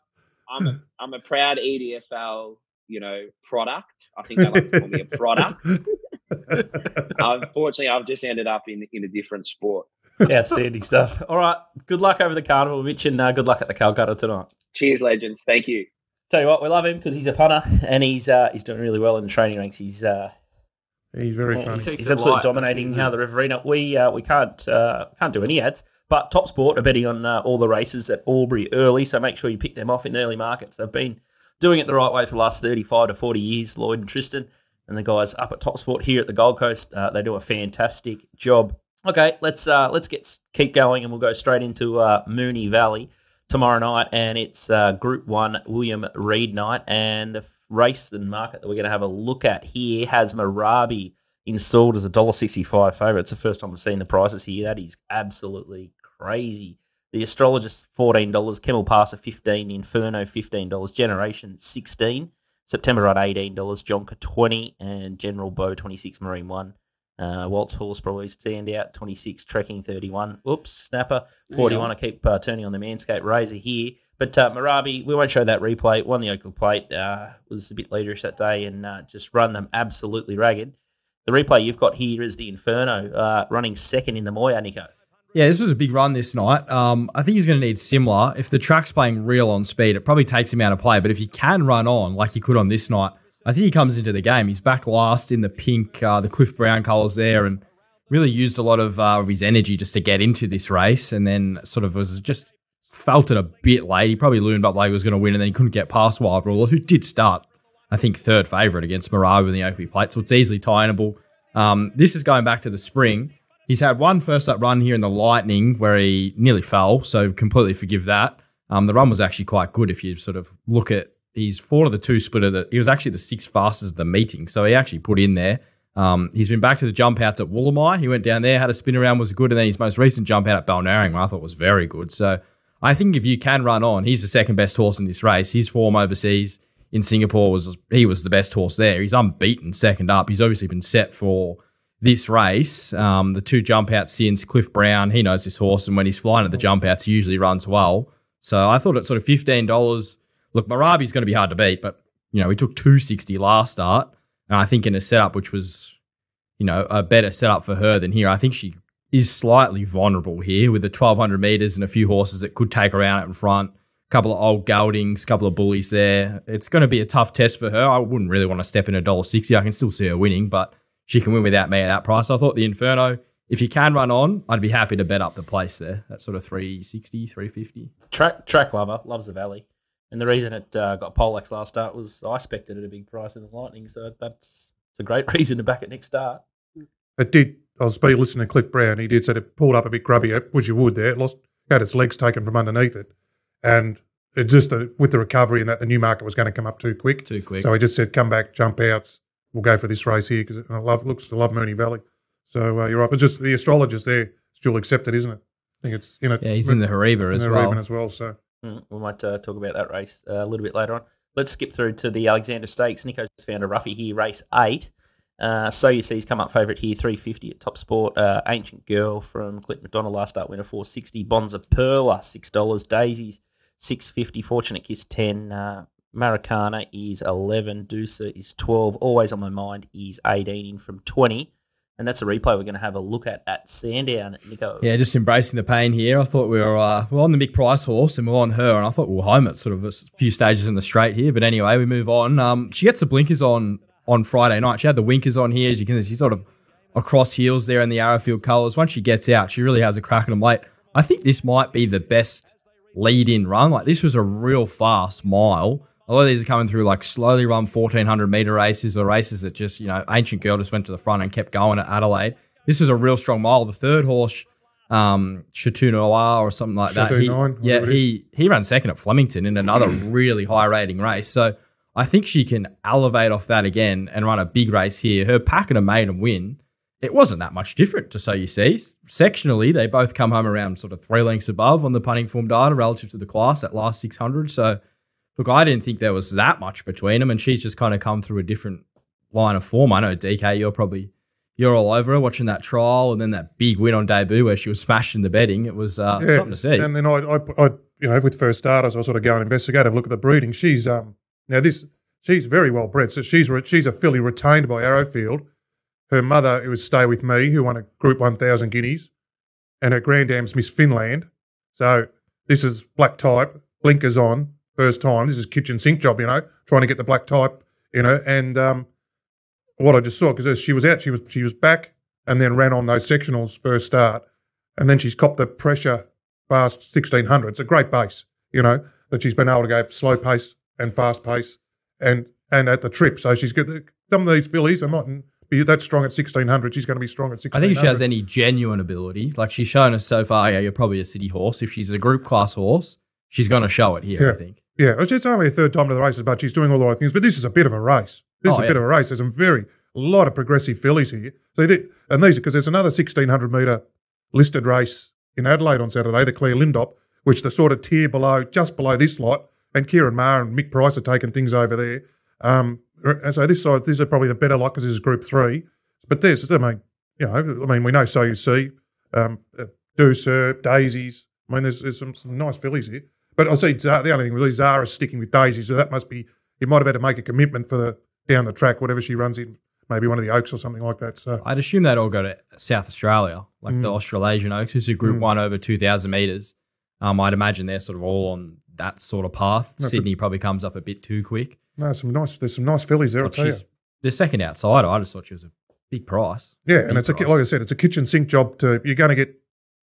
I'm a, I'm a proud EDFL, you know, product. I think they like to call me a product. Unfortunately, I've just ended up in in a different sport. Outstanding stuff. All right. Good luck over the carnival, Mitch, and uh, good luck at the Calcutta tonight. Cheers, legends. Thank you. Tell you what, we love him because he's a punter and he's uh, he's doing really well in the training ranks. He's uh, He's very Yeah, funny. He he's absolutely light, dominating doesn't he? uh, the Riverina. We uh, we can't uh, can't do any ads, but TopSport are betting on uh, all the races at Albury early, so make sure you pick them off in the early markets. They've been doing it the right way for the last thirty-five to forty years. Lloyd and Tristan and the guys up at TopSport here at the Gold Coast, uh, they do a fantastic job. Okay, let's uh, let's get keep going, and we'll go straight into uh, Moonee Valley tomorrow night, and it's uh, Group One William Reid night, and the race and market that we're going to have a look at here has Marabi installed as a dollar sixty-five favourite. It's the first time I've seen the prices here. That is absolutely crazy. The astrologist fourteen dollars, Camel Passer fifteen, Inferno fifteen dollars, Generation sixteen, September Run eighteen dollars, Jonker twenty, and General Bow twenty six, Marine one. Uh, Waltz Horse probably stand out twenty six, Trekking thirty one. Oops, Snapper There you forty go. one. I keep uh, turning on the Manscaped Razor here. But uh, Marabi, we won't show that replay. Won the Oakleigh Plate. Uh, was a bit leaderish that day and uh, just run them absolutely ragged. The replay you've got here is the Inferno uh, running second in the Moir, Nico. Yeah, this was a big run this night. Um, I think he's going to need similar. If the track's playing real on speed, it probably takes him out of play. But if he can run on like he could on this night, I think he comes into the game. He's back last in the pink, uh, the Cliff Brown colours there, and really used a lot of, uh, of his energy just to get into this race. And then sort of was just felt it a bit late. He probably loomed up like he was going to win, and then he couldn't get past Wild Ruler, who did start, I think, third favourite against Marabi in the Oakleigh Plate. So it's easily tieable. Um, this is going back to the spring. He's had one first up run here in the Lightning where he nearly fell, so completely forgive that. Um, the run was actually quite good if you sort of look at. He's four to the two splitter. That he was actually the sixth fastest of the meeting, so he actually put in there. Um, he's been back to the jump outs at Woolamai. He went down there, had a spin around, was good, and then his most recent jump out at Balnarring, I thought was very good. So I think if you can run on, he's the second best horse in this race. His form overseas in Singapore was he was the best horse there. He's unbeaten second up. He's obviously been set for this race. Um, the two jump outs since Cliff Brown, he knows this horse, and when he's flying at the jump outs, he usually runs well. So I thought at sort of fifteen dollars. Look, Marabi's going to be hard to beat, but you know he took two sixty last start, and I think in a setup which was, you know, a better setup for her than here. I think she is slightly vulnerable here with the twelve hundred meters and a few horses that could take her out in front. A couple of old geldings, a couple of bullies there. It's going to be a tough test for her. I wouldn't really want to step in a dollar sixty. I can still see her winning, but she can win without me at that price. I thought the Inferno, if you can run on, I'd be happy to bet up the place there. That sort of 360, 350. Track track lover loves the Valley, and the reason it uh, got Polex last start was I expected it at a big price in the Lightning, so that's it's a great reason to back it next start. It did. I was be listening to Cliff Brown. He did said it pulled up a bit grubby, which you would there. It lost, had its legs taken from underneath it, and it just the, with the recovery and that the new market was going to come up too quick. Too quick. So he just said, "Come back, jump outs. We'll go for this race here because I love looks to love Moonee Valley." So uh, you're right, but just the astrologers there it's still accepted, isn't it? I think it's in it. yeah, he's in the Hareeba in as the well. Reuben as well. So Mm, we might uh, talk about that race uh, a little bit later on. Let's skip through to the Alexandra Stakes. Nico's found a roughie here, race eight. Uh, so you see he's come up favourite here, 350 at TopSport. Uh, Ancient Girl from Clint McDonald, last start winner, 460. Bonza Perla, $6. Daisies, 650. Fortunate Kiss, 10. Uh, Maracana is 11. Deucer is 12. Always on my mind is 18 in from 20. And that's a replay we're going to have a look at at Sandown, Nico. Yeah, just embracing the pain here. I thought we were uh, we are on the Mick Price horse and we we're on her, and I thought we were home at sort of a few stages in the straight here. But anyway, we move on. Um, she gets the blinkers on on Friday night. She had the winkers on here, as you can see. Sort of across heels there in the Arrowfield colours. Once she gets out, she really has a crack at them late. I think this might be the best lead in run. Like this was a real fast mile. A lot of these are coming through like slowly run 1400 meter races or races that just, you know, Ancient Girl just went to the front and kept going at Adelaide. This was a real strong mile. The third horse, um, Chateau Noir or something like that. Chateau He, Nine, yeah, he, he ran second at Flemington in another really high rating race. So I think she can elevate off that again and run a big race here. Her pack and a maiden win, it wasn't that much different to so you see. Sectionally, they both come home around sort of three lengths above on the punting form data relative to the class at last 600. So, look, I didn't think there was that much between them, and she's just kind of come through a different line of form. I know DK, you're probably you're all over her watching that trial and then that big win on debut where she was smashing the betting. It was uh, something to see. And then I, I, I, you know, with first starters, I sort of go and investigate, have a look at the breeding. She's um now this she's very well bred. So she's re- she's a filly retained by Arrowfield. Her mother, it was Stay with Me, who won a Group One thousand guineas, and her granddam's Miss Finland. So this is black type, blinkers on, first time. This is kitchen sink job, you know, trying to get the black type, you know, and um, what I just saw because as she was out, she was she was back, and then ran on those sectionals first start, and then she's copped the pressure fast 1600. It's a great base, you know, that she's been able to go slow pace and fast pace and and at the trip. So she's good. Some of these fillies are not be that strong at 1600. She's going to be strong at 1600. I think if she has any genuine ability, like she's shown us so far, yeah, you're probably a city horse. If she's a group class horse, she's going to show it here, I think. Yeah, it's only a third time to the races, but she's doing all the right things. But this is a bit of a race. This is Oh, a yeah. bit of a race. There's some very a lot of progressive fillies here. So they, and these are because there's another 1600 metre listed race in Adelaide on Saturday, the Clare Lindop, which the sort of tier below, just below this lot, and Ciaron Maher and Mick Price are taking things over there. Um, and so this side, these are probably the better lot because this is Group Three. But there's, I mean, you know, I mean, we know So You See, um, uh, Deucer, Daisies. I mean, there's, there's some, some nice fillies here. But I see Zara, the only thing really Zara's sticking with Daisy, so that must be he might have had to make a commitment for the down the track, whatever she runs in, maybe one of the Oaks or something like that. So I'd assume they'd all go to South Australia, like the Mm. Australasian Oaks, who's a group Mm. one over 2,000 metres. Um, I'd imagine they're sort of all on that sort of path. That's a- Sydney probably comes up a bit too quick. no, some nice. There's some nice fillies there. I'll tell you. the second outsider. I just thought she was a big price. Yeah, big and it's a ki- like I said, it's a kitchen sink job. To you're going to get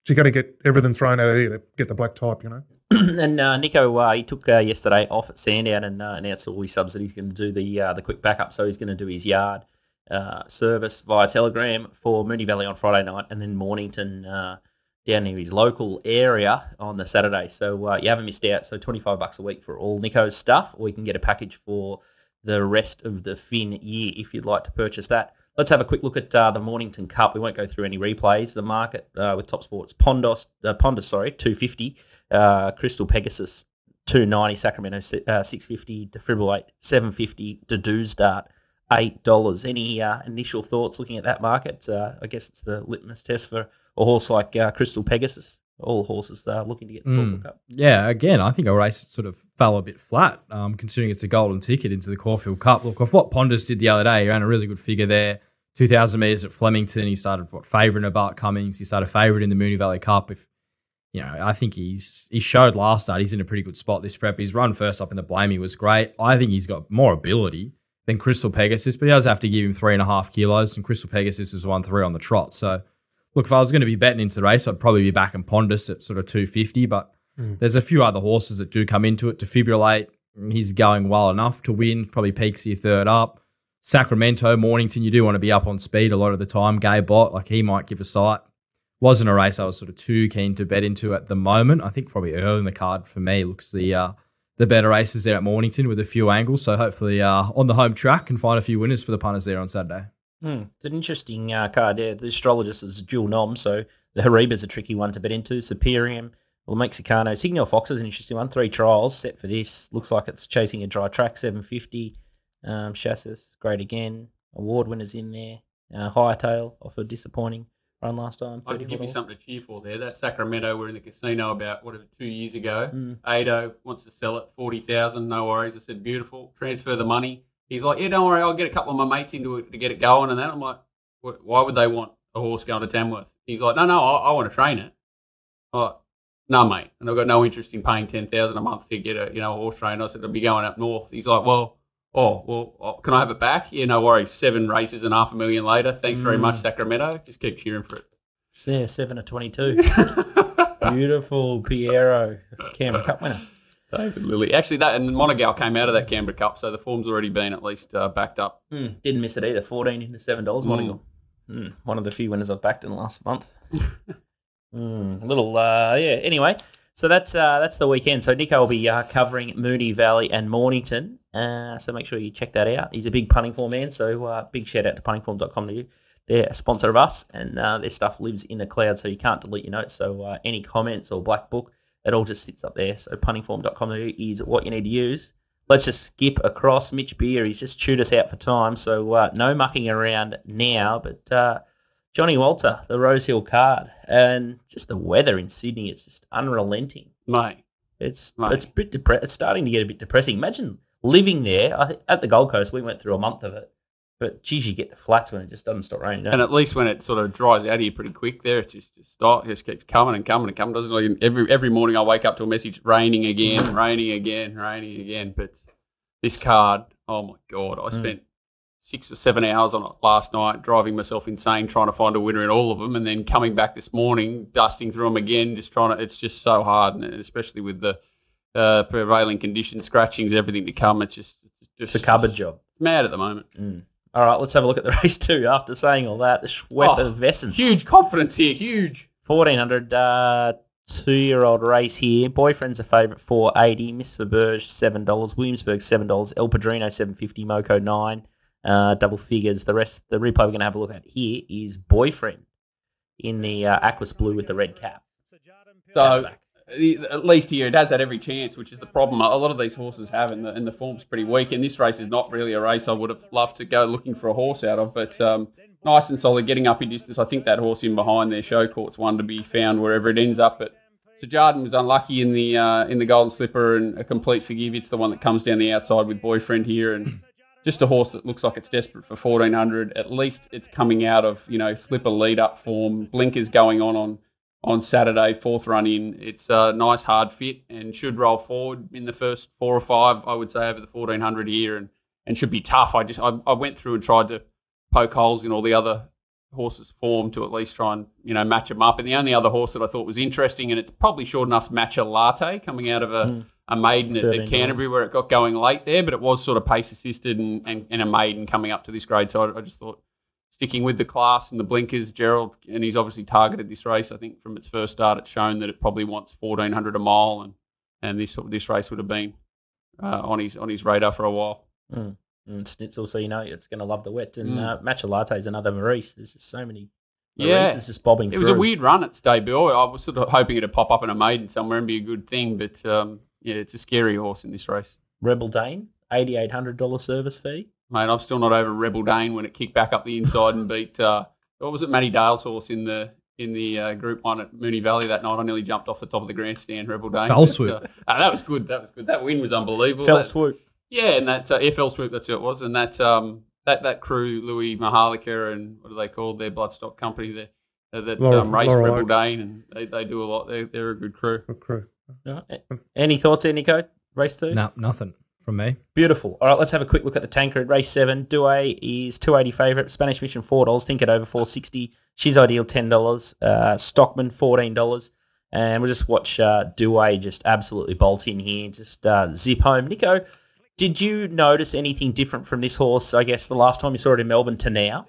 you're going to get everything thrown out of here to get the black type. You know. and uh, Nico, uh, he took uh, yesterday off at Sandown and uh, announced all his subs that he's going to do the uh, the quick backup. So he's going to do his yard uh, service via Telegram for Moonee Valley on Friday night, and then Mornington down near his local area on the Saturday. So you haven't missed out. So twenty five bucks a week for all Nico's stuff, or you can get a package for the rest of the Fin year if you'd like to purchase that. Let's have a quick look at the Mornington Cup. We won't go through any replays. The market with Top Sports Pondus, Pondus, sorry, two fifty. Uh, Crystal Pegasus, two ninety. Sacramento, uh, six fifty. Defibrillate, seven fifty. Dedu's Dart, eight dollars. Any uh, initial thoughts looking at that market? Uh, I guess it's the litmus test for a horse like uh, Crystal Pegasus. All horses uh, looking to get the Mm. Caulfield Cup. Yeah, again, I think a race sort of fell a bit flat, um, considering it's a golden ticket into the Caulfield Cup. Look, of what Pondus did the other day, he ran a really good figure there. 2,000 metres at Flemington. He started, what, favouring about Cummings. He started favouring in the Moonee Valley Cup. If you know, I think he's he showed last start he's in a pretty good spot this prep. His run first up in the Blamey was great. I think he's got more ability than Crystal Pegasus, but he does have to give him three and a half kilos, and Crystal Pegasus was one three on the trot. So, look, if I was going to be betting into the race, I'd probably be back in Pondus at sort of two fifty. But Mm. there's a few other horses that do come into it. Defibrillate, he's going well enough to win. Probably peaks here third up. Sacramento, Mornington, you do want to be up on speed a lot of the time. Gay Bot, like he might give a sight. Wasn't a race I was sort of too keen to bet into at the moment. I think probably early in the card for me looks the uh, the better races there at Mornington with a few angles. So hopefully uh, on the home track and find a few winners for the punters there on Saturday. Hmm, it's an interesting uh, card there. The astrologist is dual nom, so the Hareeba's a tricky one to bet into. Superium, well, Mexicano, Signal Fox is an interesting one. Three trials set for this. Looks like it's chasing a dry track, 750. Um, Chassis, great again. Award winners in there. Uh, Hightail off a disappointing run last time. I can give you something to cheer for there. That Sacramento we're in the casino about whatever two years ago. Mm. Ado wants to sell it, forty thousand, no worries. I said beautiful. Transfer the money. He's like, yeah, don't worry, I'll get a couple of my mates into it to get it going. And then I'm like, why would they want a horse going to Tamworth? He's like, no, no, I, I want to train it. I'm like, no, mate, and I've got no interest in paying ten thousand a month to get a you know a horse trainer. I said I'll be going up north. He's like, well, oh, well, oh, can I have it back? Yeah, no worries. Seven races and half a million later. Thanks very much, Mm. Sacramento. Just keep cheering for it. Yeah, 7 of 22. Beautiful Piero, Canberra Cup winner. David Lilly. Actually, that and Monegal came out of that Canberra Cup, so the form's already been at least uh, backed up. Hmm, didn't miss it either. 14 into $7. Mm. Monagle. Hmm, one of the few winners I've backed in the last month. Hmm, a little, uh, yeah. Anyway, so that's uh, that's the weekend. So Nico will be uh, covering Mooney Valley and Mornington. Uh, so make sure you check that out. He's a big punting form man. So uh, big shout out to puntingform.com. They're a sponsor of us, and uh, their stuff lives in the cloud, so you can't delete your notes. So uh, any comments or black book, it all just sits up there. So puntingform.com is what you need to use. Let's just skip across. Mitch Beer, he's just chewed us out for time, so no mucking around now. But Johnny Walter, the Rosehill card, and just the weather in Sydney, it's just unrelenting. Mate, It's Mate. it's a bit depre- It's starting to get a bit depressing. Imagine living there. I, at the Gold Coast, we went through a month of it, but geez, you get the flats when it just doesn't stop raining. and you? at least when it sort of dries out here pretty quick, there it just just start, just keeps coming and coming and coming. Doesn't really, every every morning I wake up to a message raining again, raining again, raining again. But this card, oh my god, I Mm. Six or seven hours on it last night, driving myself insane trying to find a winner in all of them, and then coming back this morning, dusting through them again, just trying to. It's just so hard, and especially with the uh, prevailing conditions, scratchings, everything to come. It's just just it's a cupboard job. mad at the moment. Mm. All right, let's have a look at the race two. After saying all that, the Schwep Oh, of Vessens. Huge confidence here, huge. 1400 uh, two-year-old race here. Boyfriend's a favourite, 480. Miss Verberge, $7. Williamsburg, $7. El Padrino, 750. Moco, 9 uh, Double figures. The rest, the replay we're going to have a look at here is Boyfriend in the uh, Aquas Blue with the red cap. So at least here it has had every chance, which is the problem. A lot of these horses have, and the, and the form's pretty weak. And this race is not really a race I would have loved to go looking for a horse out of, but um, nice and solid, getting up in distance. I think that horse in behind there, Show Court's one to be found wherever it ends up. But Sir Jarden was unlucky in the uh, in the Golden Slipper, and a complete forgive. It's the one that comes down the outside with Boyfriend here, and just a horse that looks like it's desperate for 1400. At least it's coming out of you know slipper lead up form. Blinkers going on on on Saturday, fourth run in. It's a nice hard fit and should roll forward in the first four or five, I would say, over the 1400 here and, and should be tough. I just I, I went through and tried to poke holes in all the other horses' form to at least try and you know match them up. And the only other horse that I thought was interesting, and it's probably short enough, Matcha Latte coming out of a, Mm. a maiden at, at Canterbury where it got going late there, but it was sort of pace assisted and, and, and a maiden coming up to this grade. So I, I just thought sticking with the class and the blinkers, Gerald, and he's obviously targeted this race. I think from its first start, it's shown that it probably wants 1400 a mile, and and this this race would have been uh, on his on his radar for a while. And Snitzel, so you know it's going to love the wet. And Mm. uh, Matcha Latte is another Maurice. There's just so many Yeah. Maurices just bobbing It through. was a weird run its debut. I was sort of hoping it'd pop up in a maiden somewhere and be a good thing, but um, yeah, it's a scary horse in this race. Rebel Dane, $8,800 service fee. Mate, I'm still not over Rebel Dane when it kicked back up the inside and beat uh, what was it, Matty Dale's horse in the in the uh, Group One at Moonee Valley that night. I nearly jumped off the top of the grandstand. Rebel Dane. Fell swoop. Uh, ah, that was good. That was good. That win was unbelievable. Fell That- swoop. Yeah, and that's uh, Fell Swoop. That's who it was, and that um that that crew, Louis Mahalika and what are they called? Their bloodstock company. There, uh, that Laurel- um, race Laurel Rebel Oak. Dane, and they, they do a lot. They're, they're a good crew. Good crew. All right. Any thoughts there, Nico? Race two? No, nothing from me. Beautiful. All right, let's have a quick look at the Tancred at race seven. Douay is two eighty favourite. Spanish Mission four dollars. Think it over four sixty. She's ideal ten dollars. Uh, Stockman fourteen dollars. And we'll just watch uh, Douay just absolutely bolt in here, just uh, zip home. Nico, did you notice anything different from this horse? I guess the last time you saw it in Melbourne to now,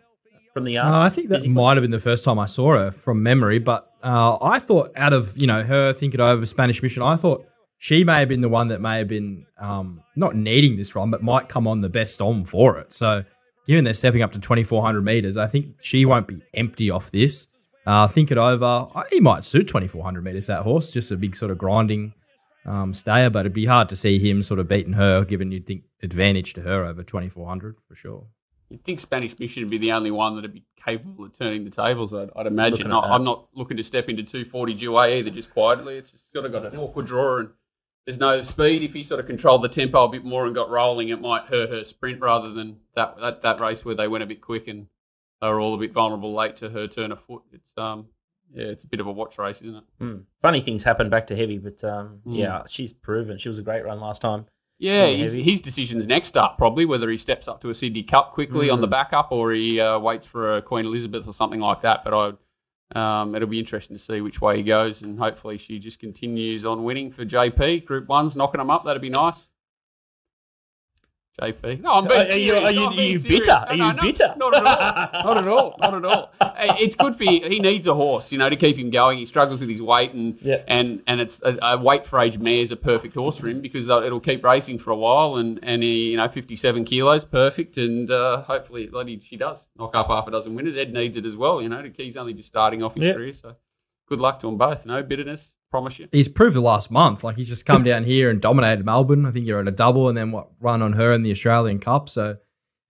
from the. Uh, I think that physically? might have been the first time I saw her from memory, but uh, I thought out of you know her thinking over Spanish Mission, I thought she may have been the one that may have been um, not needing this run, but might come on the best on for it. So, given they're stepping up to twenty four hundred meters, I think she won't be empty off this. Uh, think it over. He might suit twenty four hundred meters. That horse, just a big sort of grinding um, stayer, but it'd be hard to see him sort of beating her, given you'd think advantage to her over twenty four hundred for sure. You'd think Spanish Mission would be the only one that'd be capable of turning the tables. I'd, I'd imagine. Not. I'm not looking to step into 240 Douay either, just quietly. It's just sort of got an awkward draw and there's no speed. If he sort of controlled the tempo a bit more and got rolling, it might hurt her sprint rather than that that, that race where they went a bit quick and they were all a bit vulnerable late to her turn of foot. It's um yeah, it's a bit of a watch race, isn't it? Hmm. Funny things happen back to heavy, but um, Mm. yeah, she's proven she was a great run last time. Yeah, his, his decision's next up probably whether he steps up to a Sydney Cup quickly on the Mm. backup or he uh, waits for a Queen Elizabeth or something like that. But I, um, it'll be interesting to see which way he goes, and hopefully she just continues on winning for JP. Group One's knocking them up. That'd be nice. JP. No, I'm being Are you- serious. are you- are being you bitter? No, Are no, you no, bitter? Not at all. Not at all. Not at all. It's good for you. He needs a horse, you know, to keep him going. He struggles with his weight, and Yeah. and and it's a, a weight for age mare is a perfect horse for him because uh, it'll keep racing for a while, and and he, you know, 57 kilos, perfect, and uh, hopefully, bloody, she does knock up half a dozen winners. Ed needs it as well, you know. He's only just starting off his Yeah. career, so good luck to them both. No bitterness, promise you. he's proved the last month. Like he's just come down here and dominated Melbourne. I think you're at a double, and then what run on her in the Australian Cup. So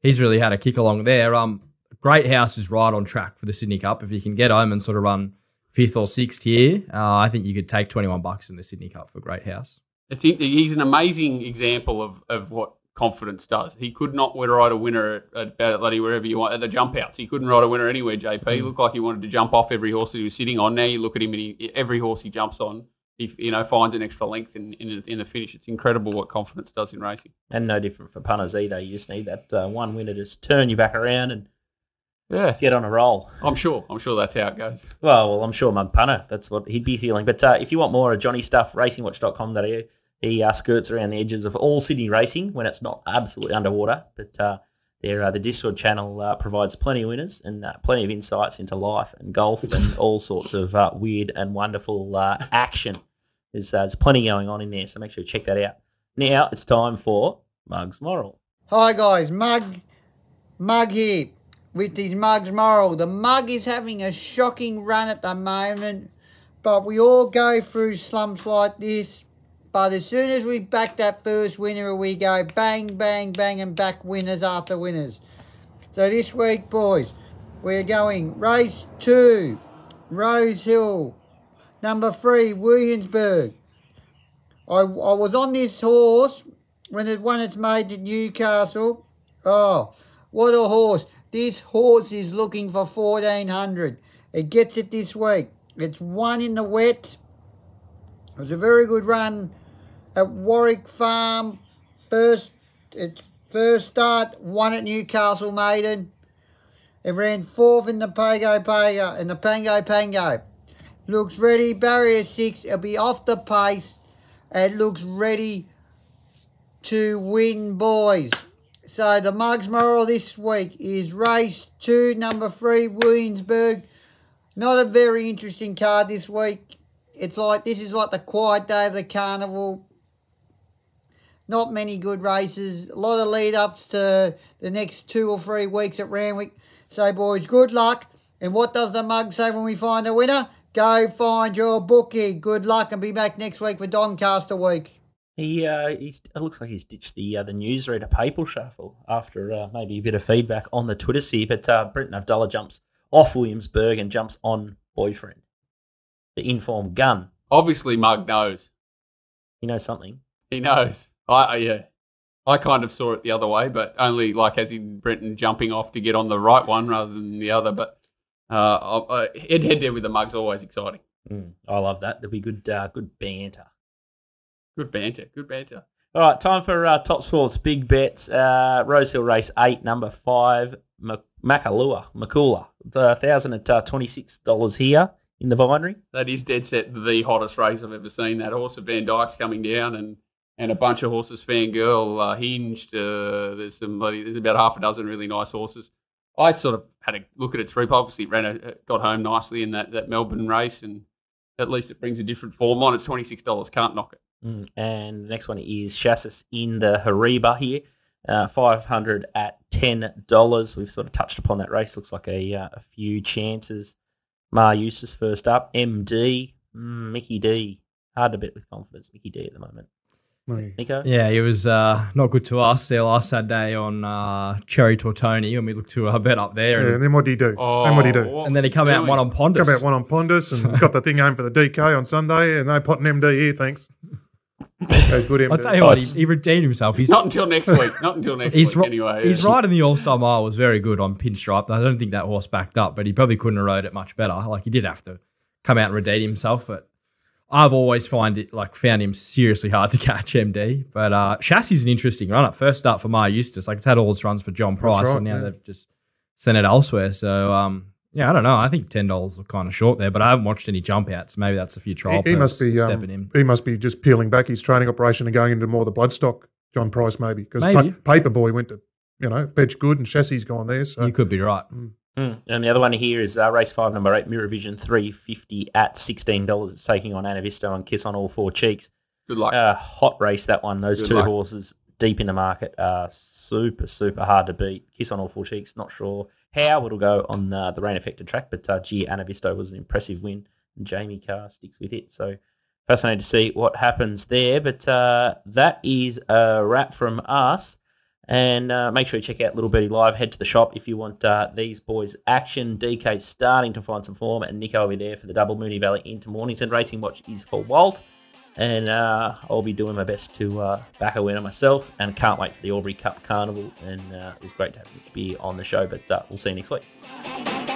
he's really had a kick along there. Um, Great House is right on track for the Sydney Cup. If you can get home and sort of run fifth or sixth here, uh, I think you could take 21 bucks in the Sydney Cup for Great House. It's, he's an amazing example of, of what confidence does. He could not ride a winner at, at, bloody wherever you want at the jump outs. He couldn't ride a winner anywhere. JP he looked like he wanted to jump off every horse that he was sitting on. Now you look at him and he, every horse he jumps on, he you know finds an extra length in, in in the finish. It's incredible what confidence does in racing. And no different for punters either. You just need that uh, one winner to just turn you back around and Yeah, get on a roll. I'm sure. I'm sure that's how it goes. Well, well, I'm sure Mug Punter, that's what he'd be feeling. But uh, if you want more of Johnny stuff, racingwatch.com.au, he uh, skirts around the edges of all Sydney racing when it's not absolutely underwater. But uh, there, uh, the Discord channel uh, provides plenty of winners and uh, plenty of insights into life and golf and all sorts of uh, weird and wonderful uh, action. There's, uh, there's plenty going on in there, so make sure you check that out. Now it's time for Mug's Moral. Hi guys, Mug, Mug here with his Mug's Moral. The Mug is having a shocking run at the moment, but we all go through slumps like this. But as soon as we back that first winner, we go bang, bang, bang, and back winners after winners. So this week, boys, we're going race two, Rosehill, number three, Williamsburg. I, I was on this horse when it won its made at Newcastle. Oh, what a horse. This horse is looking for 1400. It gets it this week. It's one in the wet. It was a very good run at Warwick Farm. First, its first start, one at Newcastle Maiden. It ran fourth in the Pago Pago, in the Pango Pango. Looks ready, barrier six. It'll be off the pace. It looks ready to win, boys. So the Mugs Moral this week is race two, number three, Williamsburg. Not a very interesting card this week. It's like this is like the quiet day of the carnival. Not many good races. A lot of lead ups to the next two or three weeks at Randwick. So boys, good luck. And what does the mug say when we find a winner? Go find your bookie. Good luck and be back next week for Doncaster Week. He uh, he's, it looks like he's ditched the uh, the newsreader paper shuffle after uh, maybe a bit of feedback on the Twitter sphere. But uh, Brenton Avdulla jumps off Williamsburg and jumps on boyfriend, the informed gun. Obviously, Mug knows. He knows something? He knows. I I- yeah. I kind of saw it the other way, but only like as in Brenton jumping off to get on the right one rather than the other. But uh, head head there with the mugs always exciting. Mm, I love that. There'll be good, uh, good banter. Good banter. Good banter. All right, time for uh, top sports big bets. Uh, Rosehill Race eight, number five, M- Makalua, Makula, the thousand at uh, twenty six dollars here in the binary. That is dead set the hottest race I've ever seen. That horse of Van Dyke's coming down and. And a bunch of horses, Fangirl, uh, Hinged. Uh, there's some, there's about half a dozen really nice horses. I sort of had a look at its three. Obviously, it ran a, got home nicely in that, that Melbourne race, and at least it brings a different form on. It's twenty six dollars. Can't knock it. Mm, and the next one is Chassis in the Hareeba here, uh, five hundred at ten dollars. We've sort of touched upon that race. Looks like a uh, a few chances. Maher Eustace first up. MD mm, Mickey D. Hard to bet with confidence. Mickey D at the moment. Nico. Yeah, it was uh, not good to us there last Saturday on uh, Cherry Tortoni, and we looked to a bet up there. Yeah, and, and then what do you do? then what do you do? and then he was come out and doing? won on Pondus. Come out one on Pondus and got the thing home for the DK on Sunday, and they put an MD here, thanks. Goes good MD. I'll tell you what, he, he redeemed himself. He's Not until next week. Not until next He's week. ri- anyway, His yeah. ride in the All Star Mile was very good on Pinstripe. I don't think that horse backed up, but he probably couldn't have rode it much better. Like he did have to come out and redeem himself, but I've always find it like found him seriously hard to catch MD. But uh Chassis is an interesting run up. First start for Maher Eustace. Like it's had all its runs for John Price, right, and now yeah. they've just sent it elsewhere. So um yeah, I don't know. I think ten dollars are kind of short there, but I haven't watched any jump outs. Maybe that's a few trial. he, he must be um, stepping in. he must be just peeling back his training operation and going into more of the bloodstock. John Price maybe because pa- Paperboy went to you know Bedge Good and Chassis gone there. So You could be right. Mm. And the other one here is uh, race five, number eight, Mirror Vision 350 at $16. It's taking on Anavisto and Kiss on all four cheeks. Good luck. Uh, hot race, that one. Those Good two luck. horses deep in the market are super, super hard to beat. Kiss on all four cheeks, not sure how it'll go on uh, the rain affected track, but uh, gee, Anavisto was an impressive win, and Jamie Kah sticks with it. So fascinating to see what happens there. But uh, that is a wrap from us. And uh, make sure you check out Little Birdie Live. Head to the shop if you want uh, these boys' action. DK starting to find some form, and Nico will be there for the double Moonee Valley into Mornington. Racing Watch is for Walt, and uh, I'll be doing my best to uh, back a winner myself. And can't wait for the Albury Cup Carnival. And uh, it was great to have Nick be on the show. But uh, we'll see you next week.